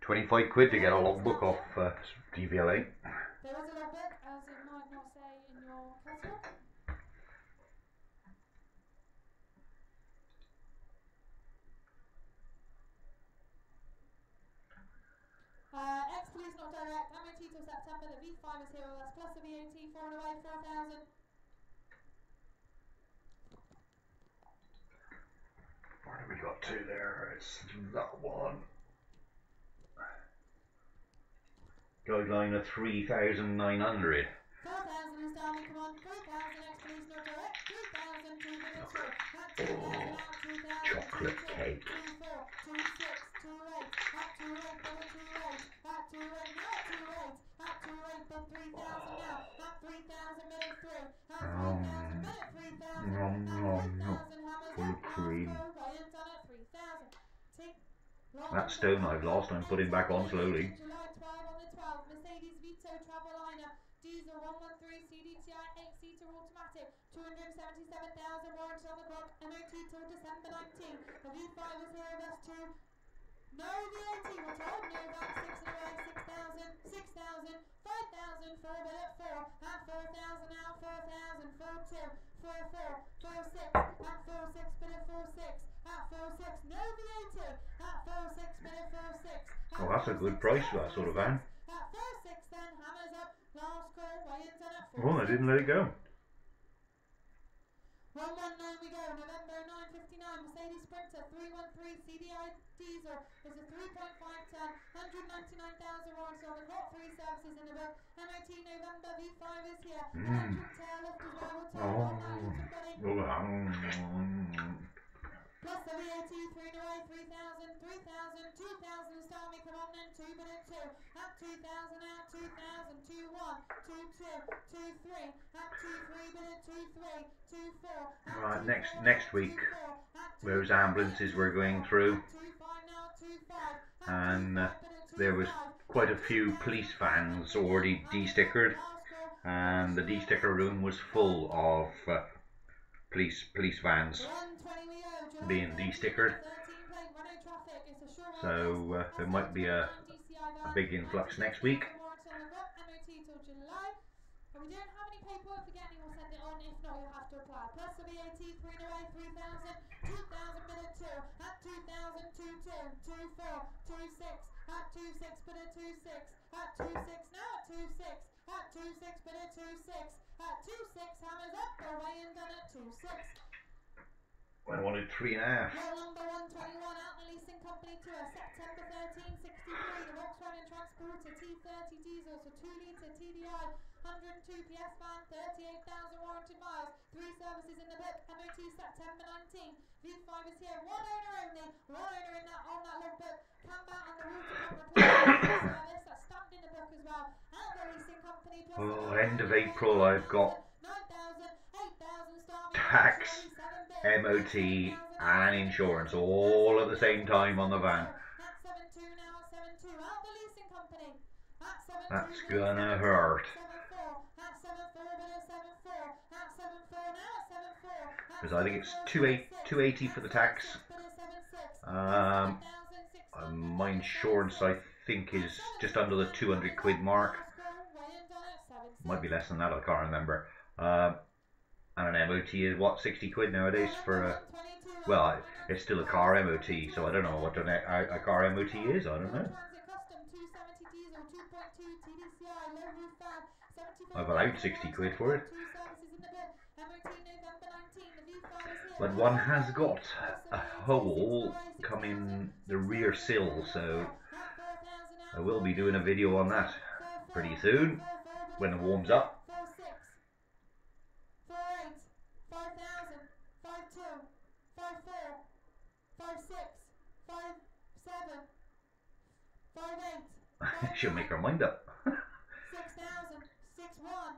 25 quid to get a logbook off uh, DVLA. There is a logbook, as it might not say in your catalogue. Uh, ex-police not direct, I'm MOT till September, the V5 is here with us, plus the VAT, four and away, 4,000. What have we got two there? It's that one. Guideline of 3,900. 4,000 is down, come on, 3,000 ex-police not direct, 3,000, 2 minutes, 2, at 2,000, Oh, out 2,000, chocolate 2, 2, 4, 2, 6, 2, 8, at 2, 8, double 2, 8, at 2, 8, now 2, 8, at 2, 8, but 3,000 now, at 3,000, minute 3, at 3,000, minute 3,000, Nom, at nom, nom. 1,000, hammers up, cream. go, 3,000. Stone the I've lost, I'm putting back on slowly. 277,000 on the Book, MOT till December 19. The youth 5 is here with us no told no 6 6,000, 6,000, 5,000, 4 at 4, at 4,000, 4,000, 4, 2, 4, 4, 4, 6, at 4, 6, at 4, 6, at 4, 6, no VAT, at 4, 6, at 4, 6. That's a good price for that sort of van. At 4, 6, then, hammers up, last call, Williams on at Oh, I didn't let it go. 119 we go, November 959, Mercedes Sprinter 313 CDI diesel is a 3.5 ton, 199,000 warranty on the clock, three services in the book, MOT November V5 is here, Mm. electric tail lift as well, we'll tell Oh. Plus the VAT, 3 and away, 3,000, 3,000, 2,000 is time, come on then, 2 but at 2, at 2,000 out, 2,000, 2 1, 2 2, 2 3, at 2 3 but at 2 3, 2 4, at Right, 2 next- 4, next week, 2 4, at 2 those ambulances were going through, at 2 5 now, 2 5, at and uh, 5 but at 2 there was quite a few police vans already de-stickered, and the de-sticker room was full of uh, police police vans. 120 we go, July being 13, de-stickered. 13 plate, Renault Trafic, it's a short So uh, there might be a, a big influx next week. We don't have any paperwork for getting, we'll send it on. If not, you'll have to apply. Plus the VAT, 3 away, 3,000, 2,000 bid at 2, at 2,000, 2 2, 2 4, 2 6, at 2 6 bid at 2 6, at 2 6 now at 2 6, at 2 6 bid at 2 6, at 2 6 hammers up, away and done at 2 6. I wanted three and a half. Roll number 121 out the leasing company tour, September 1363. The Volkswagen Transporter T30 diesel, so 2 litre TDI, 102 PS van, 38,000 warranted miles, 3 services in the book, MOT September 19. V5 is here, one owner only, one owner in that on that logbook. Come out on the water service, that's stamped in the book as well. Out the leasing company. plus Oh, end of April, I've got 9,000, 8,000 starting tax, price, 27 bid. MOT, and insurance all at the same time on the van. At 7-2 now, at 7-2, out the leasing company. At 7-2, That's gonna hurt. 7-4, at 7-4, bid at 7-4, at 7-4 now, at 7-4, at Because I think it's 7-4, 28 7-6, 280 for the tax. bid at 7-6, Um, 7,600, uh, my insurance, I think, is just under the 200 quid mark. last go, weigh in done at 7-6. Might be less than that, I can't remember. Um, and an MOT is what, 60 quid nowadays for a. Well, it's still a car MOT, so I don't know what an, a, a car MOT is, I don't know. Transit Custom 270 diesel 2.2 TDCI low roof van 74 I've allowed 60 quid for it. Two services in the bid. MOT November 19 the V5 is here. But one has got a hole coming the rear sill, so I will be doing a video on that pretty soon when it warms up. Four six, four eight, five thousand, five two, five four, five six, five seven, five eight, five She'll make her mind up. six thousand, six one,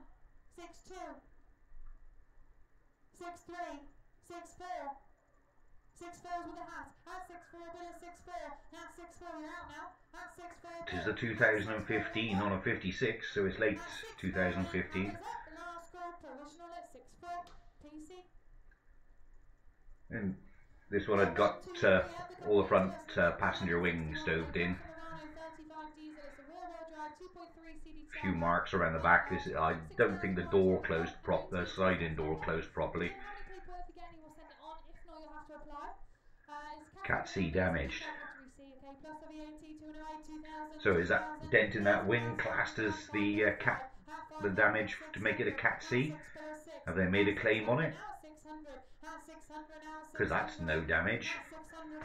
six two, six three, six four, Six fours with a hat. At six four, bid at six four. At six four, you're out now. At six four. It is a 2015 on a 56, so it's late 2015. Last score provisional at six four. PC. And this one had got uh, all the front uh, passenger wings stoved in. A few marks around the back. This I don't think the door closed prop the sliding door closed properly. Cat C damaged. So is that dent in that wing classed as the uh, cat the damage to make it a cat C? Have they made a claim on it? Because that's no damage.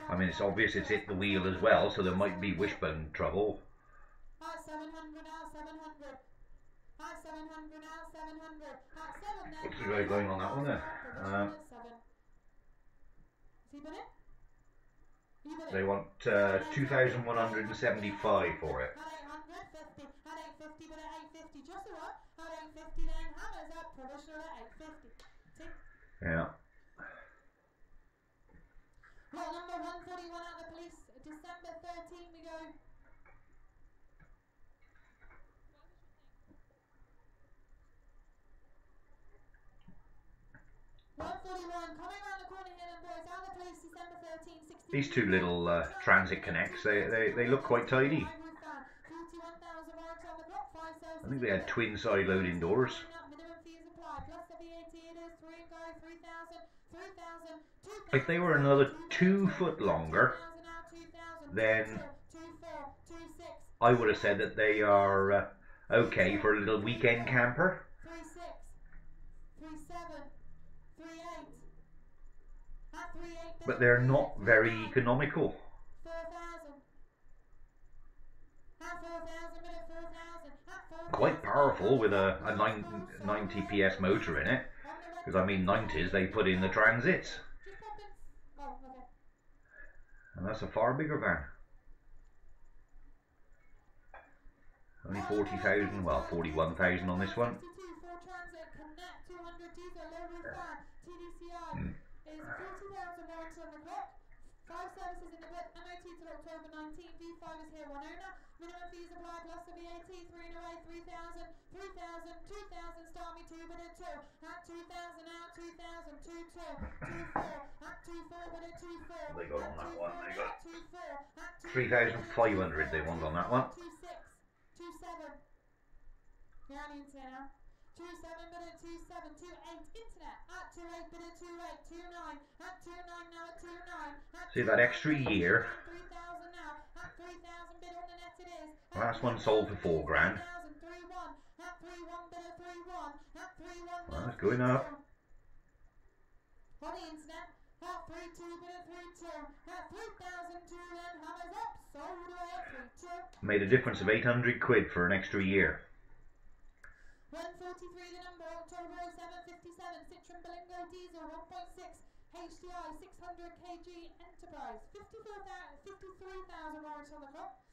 I mean, it's obvious it's hit the wheel as well, so there might be wishbone trouble. What's the guy going on that one then? Um, they want uh, 2,175 for it. Yeah. Well, number 141 out the police, December 13 we go. One forty-one, coming around the corner here, then boys. Out the police, December 13, 16. These two little uh, transit connects, they, they, they look quite tidy. I think they had twin side loading doors. If they were another two foot longer, then I would have said that they are uh, okay for a little weekend camper. But they're not very economical. Quite powerful with a, a nine, 90 PS motor in it. Because I mean 90s they put in the transits. And that's a far bigger van. Only 40,000, well 41,000 on this one. Hmm. Five services in the book, MOT till October 19, V5 is here, one owner. Minimum fees applied plus the VAT, 3 in a way, 3,000, 3,000, 2,000, start me 2 bid at 2. At 2,000 out, 2,000, 2, 2, 2, 4. At 2, 4 bid at 2, 4. They got on that one, they got 3,500 they want on that one. 2, 6, 2, 7. You're only in 10 now. Two seven bid at two seven two eight internet at two eight bid at two eight two nine at two nine now at two nine. See that extra year. Three thousand now at three thousand bid on the net it is. Last one sold for four grand. Three one at three one bid at three one at three one. Well, that's going up. On the internet. At three two bid at three two at three thousand two then hammers up sold away at three two. Made a difference of eight hundred quid for an extra year. 143 the number, October 0757, Citroen Berlingo Diesel 1.6, HDI 600 kg Enterprise, 53,000 warrants on the clock.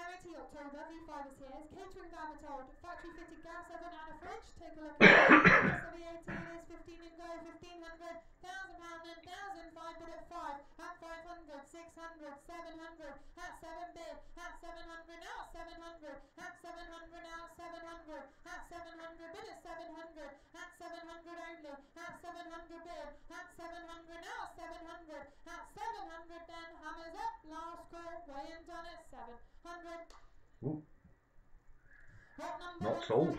T. October, V5 is here. Catering van told. Factory fitted gas oven and a fridge. Take a look at it. So VAT is 15 and go, 1500, 1000 pound and 1000, 5 bid at 5, at 500, 600, 700, at 7 bid, at 700 now, 700, at 700 now, 700, at 700 bid at 700, at 700 only, at 700 bid, at 700 now, 700, at 700 then hammers up, last call, weighing done at 7. Ooh. Not sold.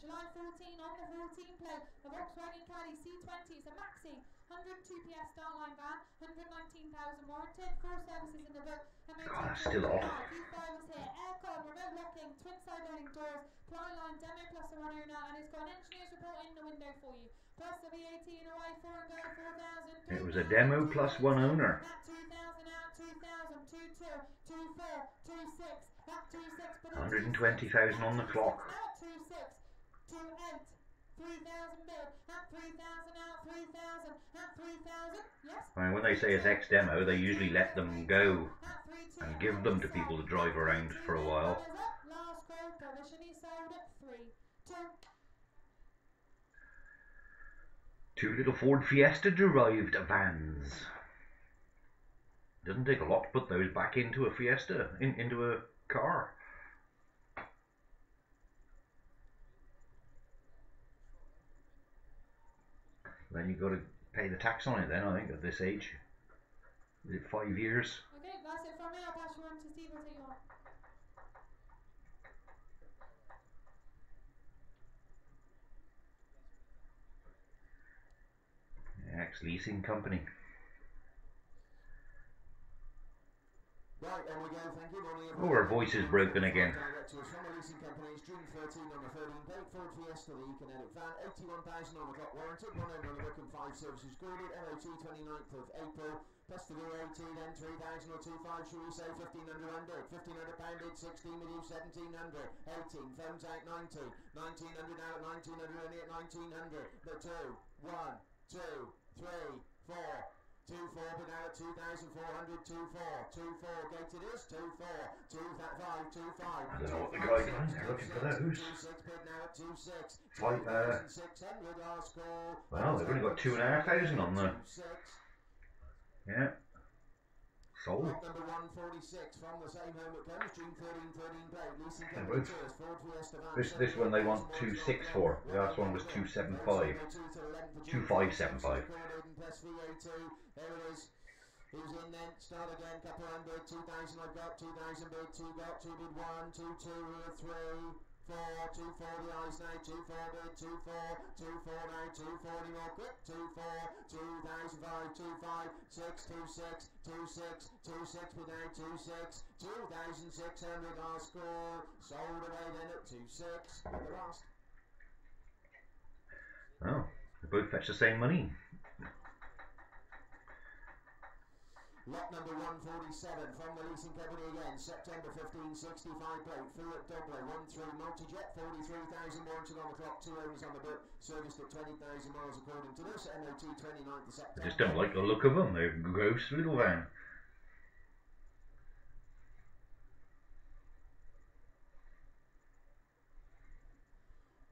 July 14 on the 14 plate. The Volkswagen Caddy C20 is a maxi. 102 PS van. 119,000 warranted. Four services in the book. God, that's still off. V5 here. Aircon, remote locking, twin side loading doors, line, demo plus a one owner, and it's got an engineer's report in the window for you. Plus the VAT in a way, four and go, 4,000. It was a demo plus one owner. 120,000 on the clock. I mean, when they say it's X demo, they usually let them go and give them to people to drive around for a while. Two little Ford Fiesta derived vans. Doesn't take a lot to put those back into a Fiesta, in, into a car. Then you've got to pay the tax on it then, I think, at this age. Is it five years? Okay, that's it from me. I'll pass you on to Steve. I'll take you on. Ex-leasing company. 81,000 on the clock warranted. One owner on the book and five services included. MOT 29th of April. Best of the VAT then 3,000 or 2,500. Should we say 1,500 under? 1,500 pounded. 16 with you 1,700. 18. Phones out 19. 1,900 now at 1,900. Only at 1,900. The two. One, two, three, four. Two four, but now at two thousand four hundred. Two four, two four. Gated is two four, two five, two five. I don't know what the guidelines are looking for those. Two six, bid now at two six. Five, uh, 2,600 last call. Well, they've only got two and a half thousand on the- Two six. Yeah. Sold. Number 146 from the same home it comes, June 13, 13 plate, leasing Yeah, company both. tours, Ford Fiesta. This- this one they want 264. The last one was 275. 2575. Plus VAT, there it is. Who's in then? Start again, couple hundred, 2,000 I've got, 2,000 bid, 2 got, 2 bid 1, 2 2, 3, 4, 2 4 the eyes now, 2 4 bid, 2 4, 2 4 now, 2 4 any more quick, 2 4, 2,005, 2 5, 6, 2 6, 2 6, 2 6 bid now, 2 6, 2,600 last score, sold away then at 2 6, the last. Oh, they both fetch the same money. Lot number 147 from the leasing company again, September 15, 65 plate, Fiat Doblo, 1 through multi-jet, 43,000 warranted on the clock, two owners on the book, serviced at 20,000 miles according to this, MOT 29th of I just don't like the look of them. They're gross little van.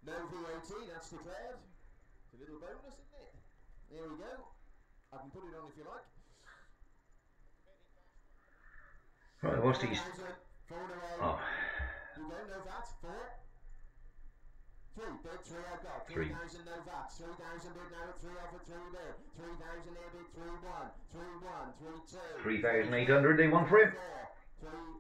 No VAT, that's declared. It's a little bonus, isn't it? There we go. I can put it on if you like. Right, what's these? 4,000, Forward away. Oh. Three, three I've got. Three. 3,000, no VAT. 3,000 bid now, three offer, three bid. 3,000 here bid, three one. Three one, three two. 3,800 they want for. Three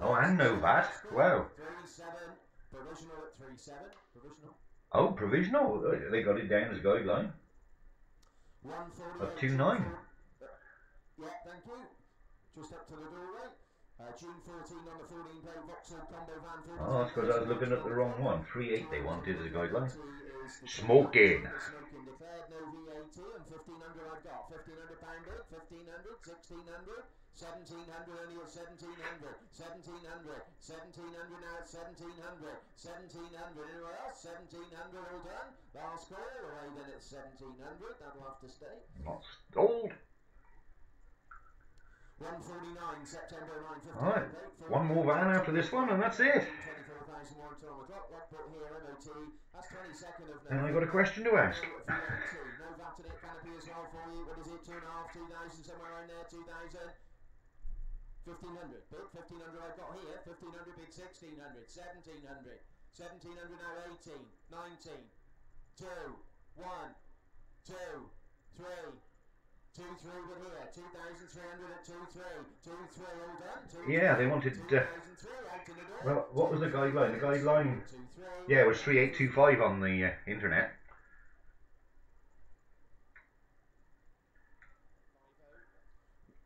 Oh, and no VAT. Wow. Three seven. Provisional at three seven. Provisional. Oh, provisional. Uh, They got it down as guideline. Of two nine. Yeah, thank you. Just up to the doorway. Uh, June 14 on the 14 plate Vauxhall Combo Van. Oh, that's because I was looking at the wrong one. 3.8 they wanted as a guideline. Smoking. Smoking. Declared, no VAT, and 1500 I've got. 1500 pound bid, 1500, 1600, 1700, only at 1700, 1700, 1700 now at 1700, 1700, anyone else? 1700 all done. Last call, away then at 1700, that'll have to stay. Not sold. 149 September 950. Alright, one more van after this one, and that's it. 24,000 on the clock. Lockport here, MOT. That's 22nd of And I got a question to ask. No VAT in it, canopy as well for you. What is it? Two and a half, two thousand, somewhere in there, two thousand. 1500 bid, 1500 I've got here, 1500 bid, 1600, 1700, 1700 now 18, 19, 2, 1, 2, 3, 2, 3 bid here, 2300 at 2, 3, 2, 3 all done, 2, Yeah, they wanted, uh, 2003 out in the door. Well, what was the guideline? The guideline, 2, 3, yeah, it was 3825 on the uh, internet.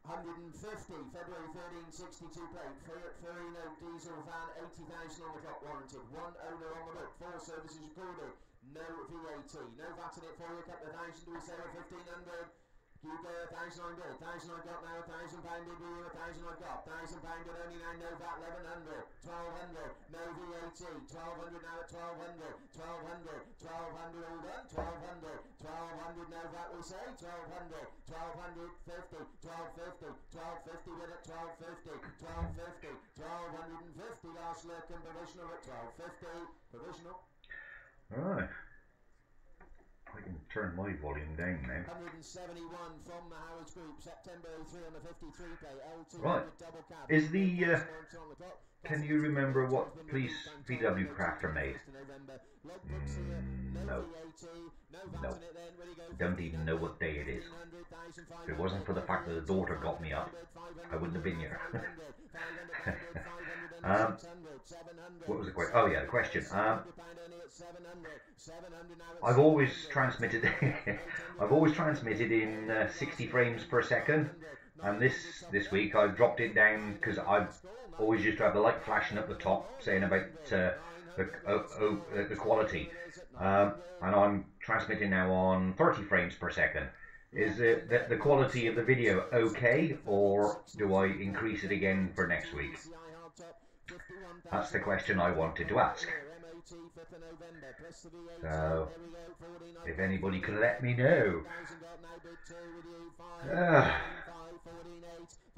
150, February 13, 62 plate, Fiat Fiorino diesel van, 80,000 on the clock warranted, one owner on the book, four services recorded, no VAT, no VAT in it for you, a couple of thousand, do we say a 1500? Go a thousand on bid, thousand I've got now, thousand pound with a thousand I've got, thousand pound bid only now, no VAT, eleven hundred, twelve hundred, no VAT, twelve hundred now at twelve hundred, twelve hundred, twelve hundred all done, twelve hundred, twelve hundred no VAT we say, twelve hundred, twelve hundred fifty, twelve fifty, twelve fifty bid at twelve fifty, twelve fifty, twelve hundred and fifty last look and provisional at twelve fifty, provisional. Alright. I can turn my volume down now. 171 from the Howard's Group, September 03 on the 53 play, L2 Right. Is the, uh, On the clock. Can you remember what police VW Crafter made? Mm, no. No. Don't even know what day it is. If it wasn't for the fact that the daughter got me up, I wouldn't have been here. um, what was the question? Oh yeah, the question. Um, I've always transmitted. I've always transmitted in uh, 60 frames per second, and this this week I've dropped it down because I've always used to have the light flashing at the top saying about uh, the oh, oh, uh, the quality, um, and I'm transmitting now on 30 frames per second. Is it the, the quality of the video okay, or do I increase it again for next week? That's the question I wanted to ask. So, if anybody can let me know. Ah.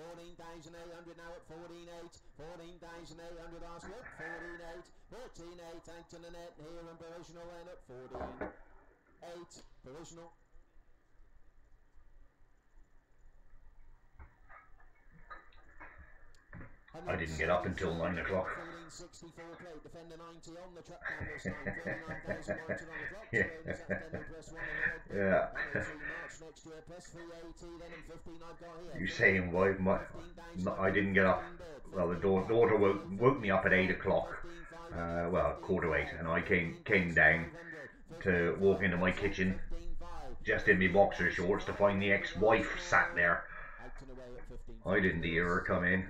14,800 now at 14,800, 14,800 ask it, 14,800, 14,800 out to the net here and provisional then at 14,800, provisional. I didn't get up until 9 o'clock. 1464 plate, defender 90 on the truck cam this time, 39,000 on the clock, Yeah. so September plus one on the Yeah. March next year plus 380 then and 15 I've got here. You saying why my, I didn't get up? Well, the da- daughter woke, woke me up at 8 o'clock. Uh, well, quarter to 8, and I came came down to walk into my kitchen just in my boxer shorts to find the ex-wife sat there. I didn't hear her come in.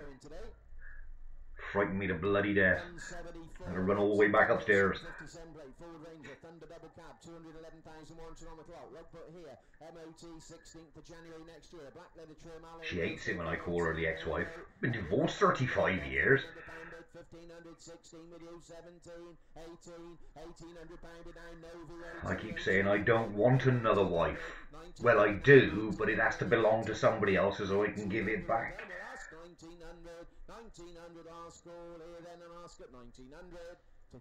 Frightened me to bloody death. I Had to run all the way back upstairs. 57 plate, Ford Ranger, Thunder double cab, 211,100 on the clock. Here, MOT 16th of January next year. Black leather trim, alloy She hates it when I call her the ex-wife. Been divorced 35 years. 1500, 16 video, 17, 18, 1800 pound a down, no I keep saying I don't want another wife. Well, I do, but it has to belong to somebody else so I can give it back. 1900, 1900 ask all here then and ask at 1900. Thank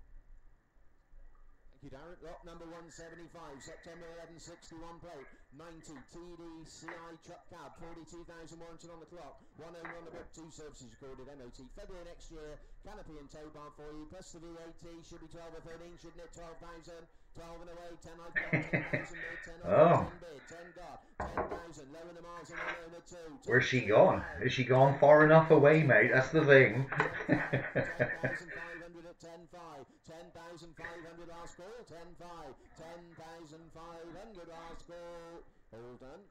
you, Darren. Lot number 175, September 11, 61 plate, 90 TDCI truck cab, 42,000 warranted on the clock, one oh owner on the book, two services recorded, MOT. February next year, canopy and tow bar for you, plus the VAT, should be 12 or 13, shouldn't it? 12,000, 12 and away, 10 I've got, 10,000 bid, 10 Oh. 10 10 got, 10,000, low in the miles and two. Where's she gone? Is she gone far enough away, mate? That's the thing. 10,500 at 10.5, 10,500 ask all, 10.5, 10,500 ask all. All done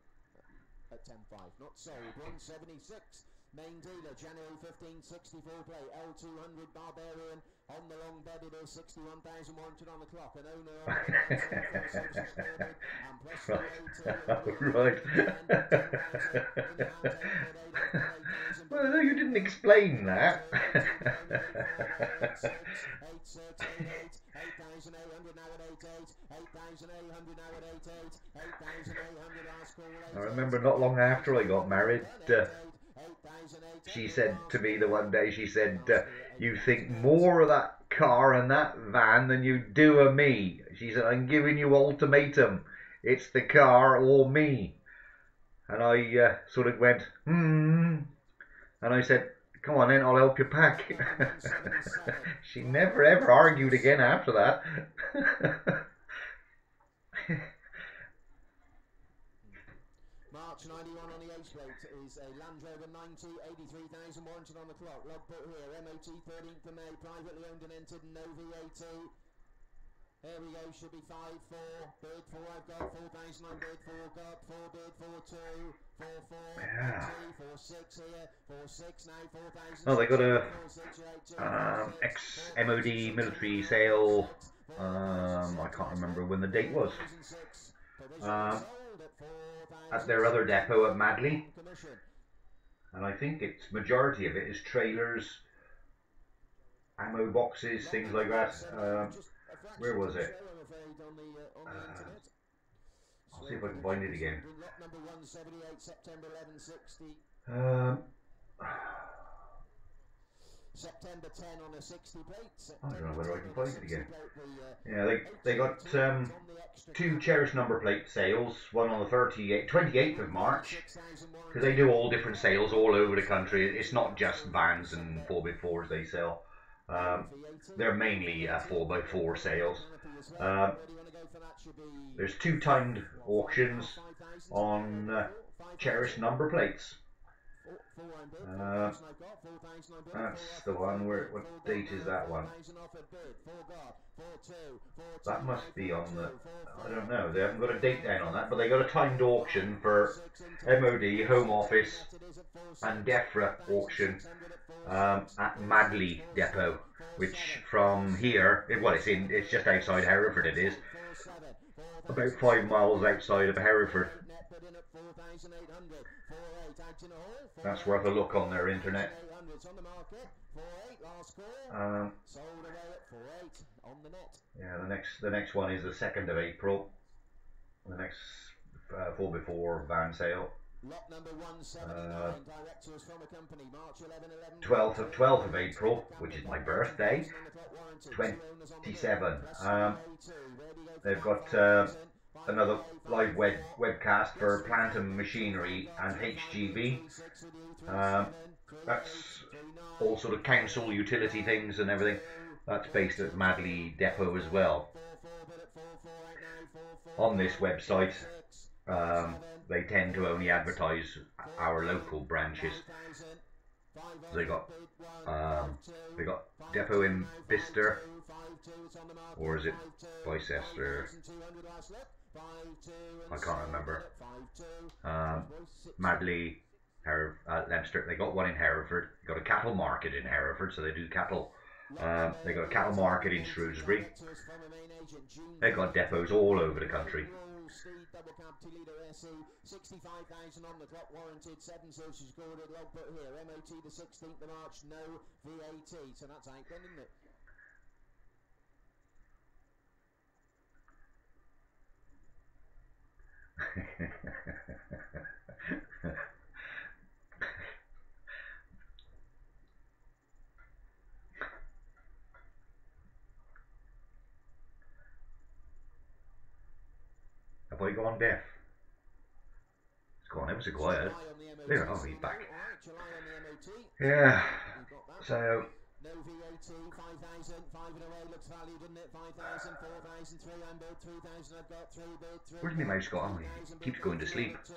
at 10.5, not sold, 176. Main dealer, January 1564 play, L200 Barbarian, on the long bed it is 61,000 warranted on the clock, an owner on the clock, services and plus the Right. Well, no, you didn't explain that. I remember not long after I got married, uh, she said to me the one day, she said, uh, you think more of that car and that van than you do of me. She said, I'm giving you ultimatum. It's the car or me. And I uh, sort of went, hmm. And I said, come on then, I'll help you pack. she never ever argued again after that. March 91 on the H plate is a Land Rover 90, 83,000 warranted on the clock. Logbook here, MOT 13th of May, privately owned and entered, no VAT. Here we go, should be 5 4. Bid 4, I've got 4,000 on bid 4, got 4 bid 4 2, 4 4, Yeah. 3, 4 6 here, 4 6 now, 4,000. Oh, they got a, 4 6, 8 2, um, ex MOD military sale. Um, I can't remember when the date was. Um, at their other depot at Madley. And I think it's majority of it is trailers, ammo boxes, things like that. Um, where was it? Uh, I'll see if I can find it again. Number 178, September 1160. Um, September 10 on a 60 plate. I don't know whether I can find it again. uh, Yeah, they they got um, two cherished number plate sales. One on the 38, 28th of March because they do all different sales all over the country. It's not just vans and four x fours they sell. Um, they're mainly uh, four x four sales. Um, there's two timed auctions on uh, cherished number plates. Uh, that's the one where what date is that one? That must be on the. I don't know. They haven't got a date down on that, but they got a timed auction for MOD, Home Office, and DEFRA auction um, at Madley Depot, which from here, well, it's in, it's just outside Hereford. It is about five miles outside of Hereford. That's worth a look on their internet. Um, yeah, the next the next one is the second of April. The next uh, four before van sale. Lot number 179, Uh, direct to us from a company, March 11, 11, 12th of 12th of April, which is my birthday. 27. Um, they've got uh, another live web webcast for Plant and Machinery and HGV. Um, that's all sort of council utility things and everything. That's based at Madley Depot as well. On this website, um, they tend to only advertise our local branches. They got um, they got depot in Bicester, or is it Bicester? I can't remember. Um, Madley, Her- uh, Leicester. They got one in Hereford. They got a cattle market in Hereford, so they do cattle. Um, they got a cattle market in Shrewsbury. They got depots all over the country. Speed double cab litre SE, 65,000 on the clock, warranted, seven searches recorded, log put here, MOT the 16th of March, no VAT, so that's out isn't it? Gone deaf? It's gone quiet. July on There, oh, he's back. On Yeah. got. So No VAT, 5,000, 5 in a way, looks value, doesn't it? 5,000, 4,000, 3 on bid, 3,000 I've got, 3 bid, 3 Where's my mouse gone? Oh, he keeps going to sleep. 2,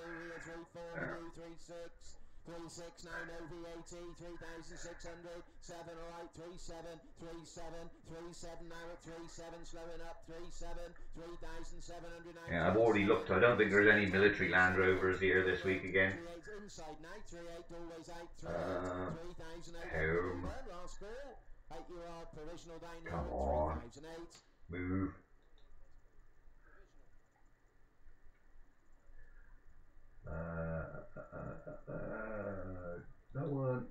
3, 4, 3, 6, 3, 6, now no VAT, 3,600, 7, alright, 3, 7, 3, 7, 3, 7, now at 3, 7, slowing up, 3, 7, 3,700 yeah, I've already looked. I don't think there's any military Land Rovers here this week again. 38 inside now, 38 always out, 3, Uh, home. Last call, 8 year old provisional down Come on. Move. Uh, uh, uh, uh, that one.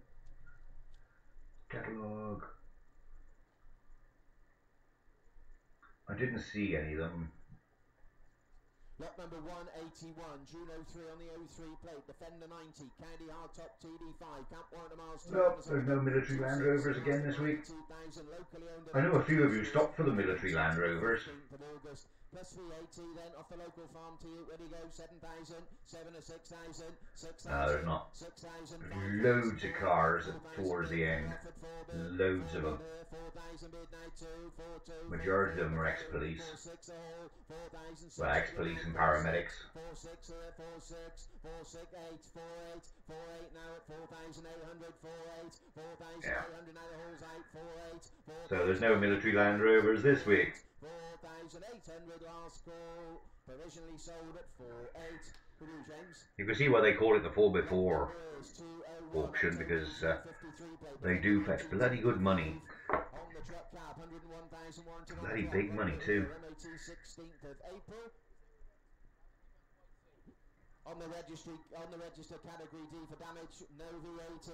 Catalog. I didn't see any of them. Lot number 181, Juno 3 on the 03 plate, Defender 90, County Hardtop TD5, Camp Miles Nope, there's no military Land Rovers again this week. 2000, locally owned I know a few of you stopped for the military Land Rovers. 15th of August, plus VAT then off the local farm to you. Ready go, 7,000, 7 or 6,000, 6,000. No, there's not. 6,000. Loads of cars towards the end. Loads of them. 4,000 bid now, 2, 4, 2. Majority of them are ex-police. 4, 6 a hole, 4,000. Well, ex-police and paramedics. 4, 6 here, 4, 6, 4, 6, 8, 4, 8, 4, 8 now at 4,800, 4, 8, 4,800 now the 4, 8, 4, So there's no military Land Rovers this week. 4,800 last call, provisionally sold at 4, 8. Good news, James. You can see why they call it the 4 before Here's 201, auction because uh, they do fetch bloody good money. On the truck cab, 101,000 warranted on Bloody big money too. MOT 16th of April. On the registry, on the register category D for damage, no VAT.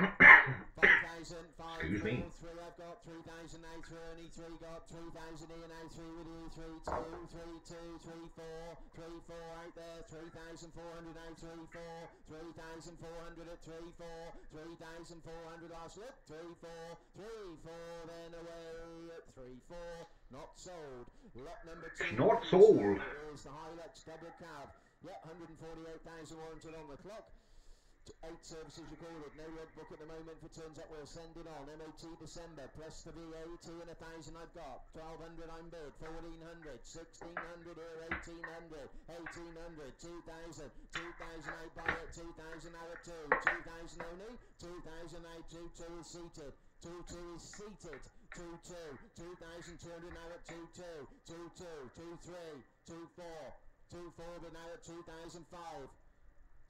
5,000, Excuse me. 3 I've got, 3,000 now, 3 only 3 got, 3,000 here now, 3 with you, 3, 2, 3, 2, 3, 4, 3, 4 out there, 3,400 now, 3, 4, 3,400 at 3 4, 3,400 last look, 3 4, 3 4, then away at 3 4, not sold. Lot number 2. Not sold. Is the Hilux double cab. Yeah, 148,000 warranted on the clock. Eight services recorded, no red book at the moment for turns up, we'll send it on. MOT December, plus the VAT and a thousand I've got. 1200 I'm bid, 1400, 1600 here, 1800, 1800, 2000, 2000 I buy it, 2000 now at 2, 2000 only, 2000 I 2, 2 is seated. 2 2 is seated. 2 2. 2200 now at 2 2. 2 2. 2 3. 2 4. 2 4 but now at 2005.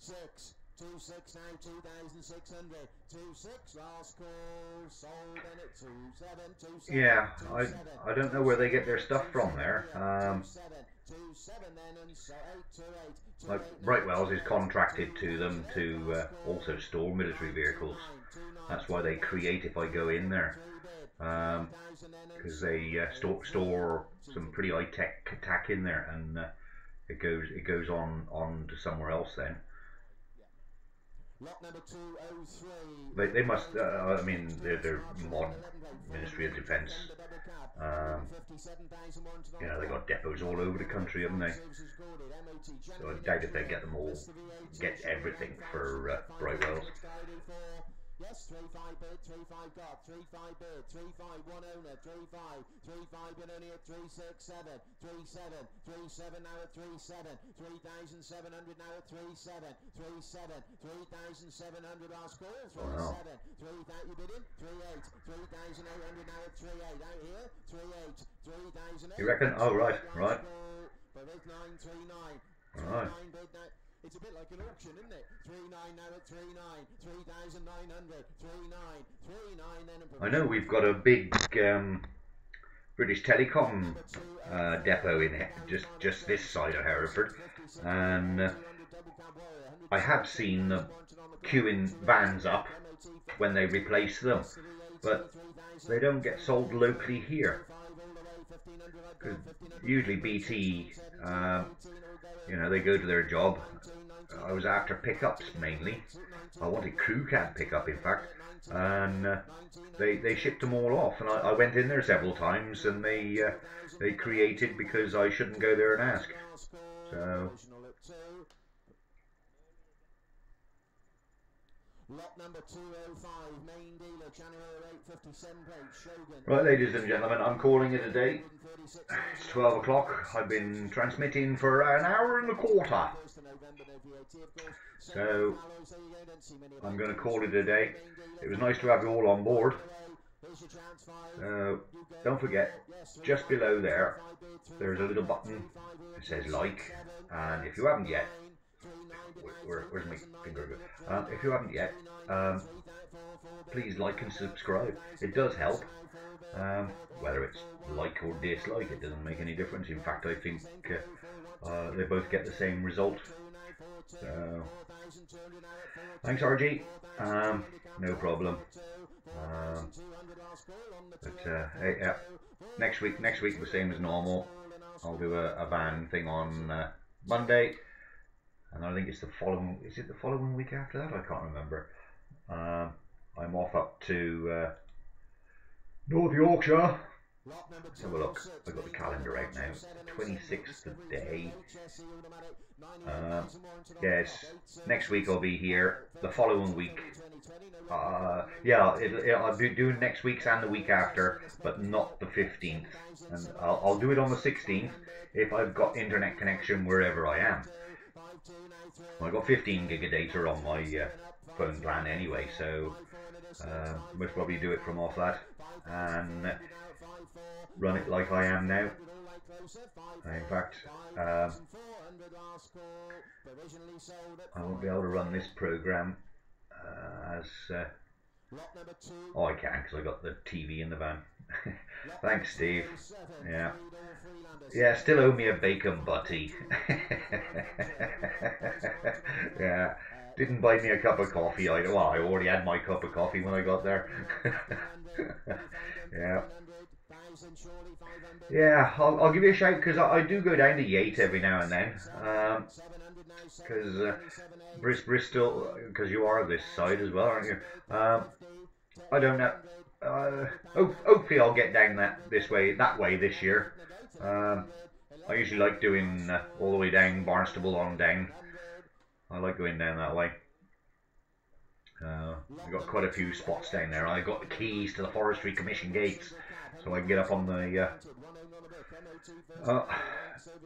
6. 2 6 now 2600. 2 6 last call sold at 2 7. 2 7. Yeah, 2 I 7, I don't know where they get their stuff from there. Um, 2 7. 2 7 then and so 8 2 8. 2 like 8 Brightwells is contracted to them to uh, also store military vehicles. That's why they create if I go in there. Um, because they uh, store store some pretty high tech tack in there, and uh, it goes it goes on on to somewhere else. Then Lot number 203. They, they must. Uh, I mean, they're, they're mod Ministry of Defence. Um, you know, they've got depots all over the country, haven't they? So I doubt if they get them all, get everything for uh, Brightwells. Yes, 3 5 bid, 3 5 got, 3 5 bid, 3 5 1 owner, 3 5, 3 5 bid only at 3 6 7, 3 7, 3 7 now at 3 7, 3,700 now at 3 7, 3 7, 3,700 last call, 3 Wow. 7, 3 that you bid in, 3 8, 3,800 now at 3 8, out here, 3 8, 3,000 You reckon? Oh, right, right. But it's 9 3 9. All right. 9 bid now. It's a bit like an auction, isn't it? 3 9 now at 3 9, 3,900, 3 9, 3 9 then. I know we've got a big um, British Telecom uh, depot in it, just just this side of Hereford, and uh, I have seen them queuing vans up when they replace them, but they don't get sold locally here. usually BT, um, you know, they go to their job. I was after pickups mainly. I wanted crew cab pickup, in fact, and uh, they they shipped them all off. And I, I went in there several times, and they uh, they created because I shouldn't go there and ask. So Lot number 205, main dealer, January 8, 57 plate, Shogun. right, ladies and gentlemen, I'm calling it a day. It's 12 o'clock. I've been transmitting for an hour and a quarter. So I'm going to call it a day. It was nice to have you all on board. Uh, don't forget, just below there, there's a little button. that says like, and if you haven't yet, where, where- where's my finger? Um, if you haven't yet, um, please like and subscribe. It does help. Um, whether it's like or dislike, it doesn't make any difference. In fact, I think uh, uh, they both get the same result. So, thanks, RG. Um, no problem. Um, but uh, hey, yeah, next week, next week the same as normal. I'll do a, a van thing on uh, Monday, and I think it's the following. Is it the following week after that? I can't remember. Um, I'm off up to uh, North Yorkshire. Let's have a look. I've got the calendar out now. It's the 26th today. Um, yes, next week I'll be here. The following week, uh, yeah, it, it, I'll be doing next week's and the week after, but not the 15th. And I'll, I'll do it on the 16th if I've got internet connection wherever I am. Well, I've got 15 gig of data on my uh, phone plan anyway, so uh, most probably do it from off that and uh, run it like I am now. In fact, um, I won't be able to run this program uh, as. Uh, oh, I can because I got the TV in the van. Thanks, Steve. Yeah. Yeah, still owe me a bacon butty. yeah. Didn't buy me a cup of coffee. either. well, I already had my cup of coffee when I got there. yeah. Yeah, I'll, I'll give you a shout because I, I do go down to Yate every now and then. Because uh, Bris Bristol, because you are this side as well, aren't you? Um, I don't know. Uh, hopefully, I'll get down that this way, that way this year. Um, I usually like doing uh, all the way down Barnstaple on down. I like going down that way. Uh, I've got quite a few spots down there. I got the keys to the Forestry Commission gates, so I can get up on the. Uh,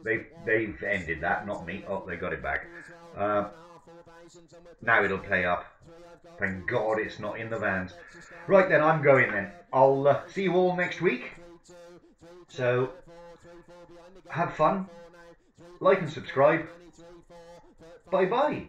they've they've ended that, not me. Oh, they got it back. Uh, now it'll play up. Thank God it's not in the vans. Right then, I'm going then. I'll uh, see you all next week. So have fun, like and subscribe. Bye bye.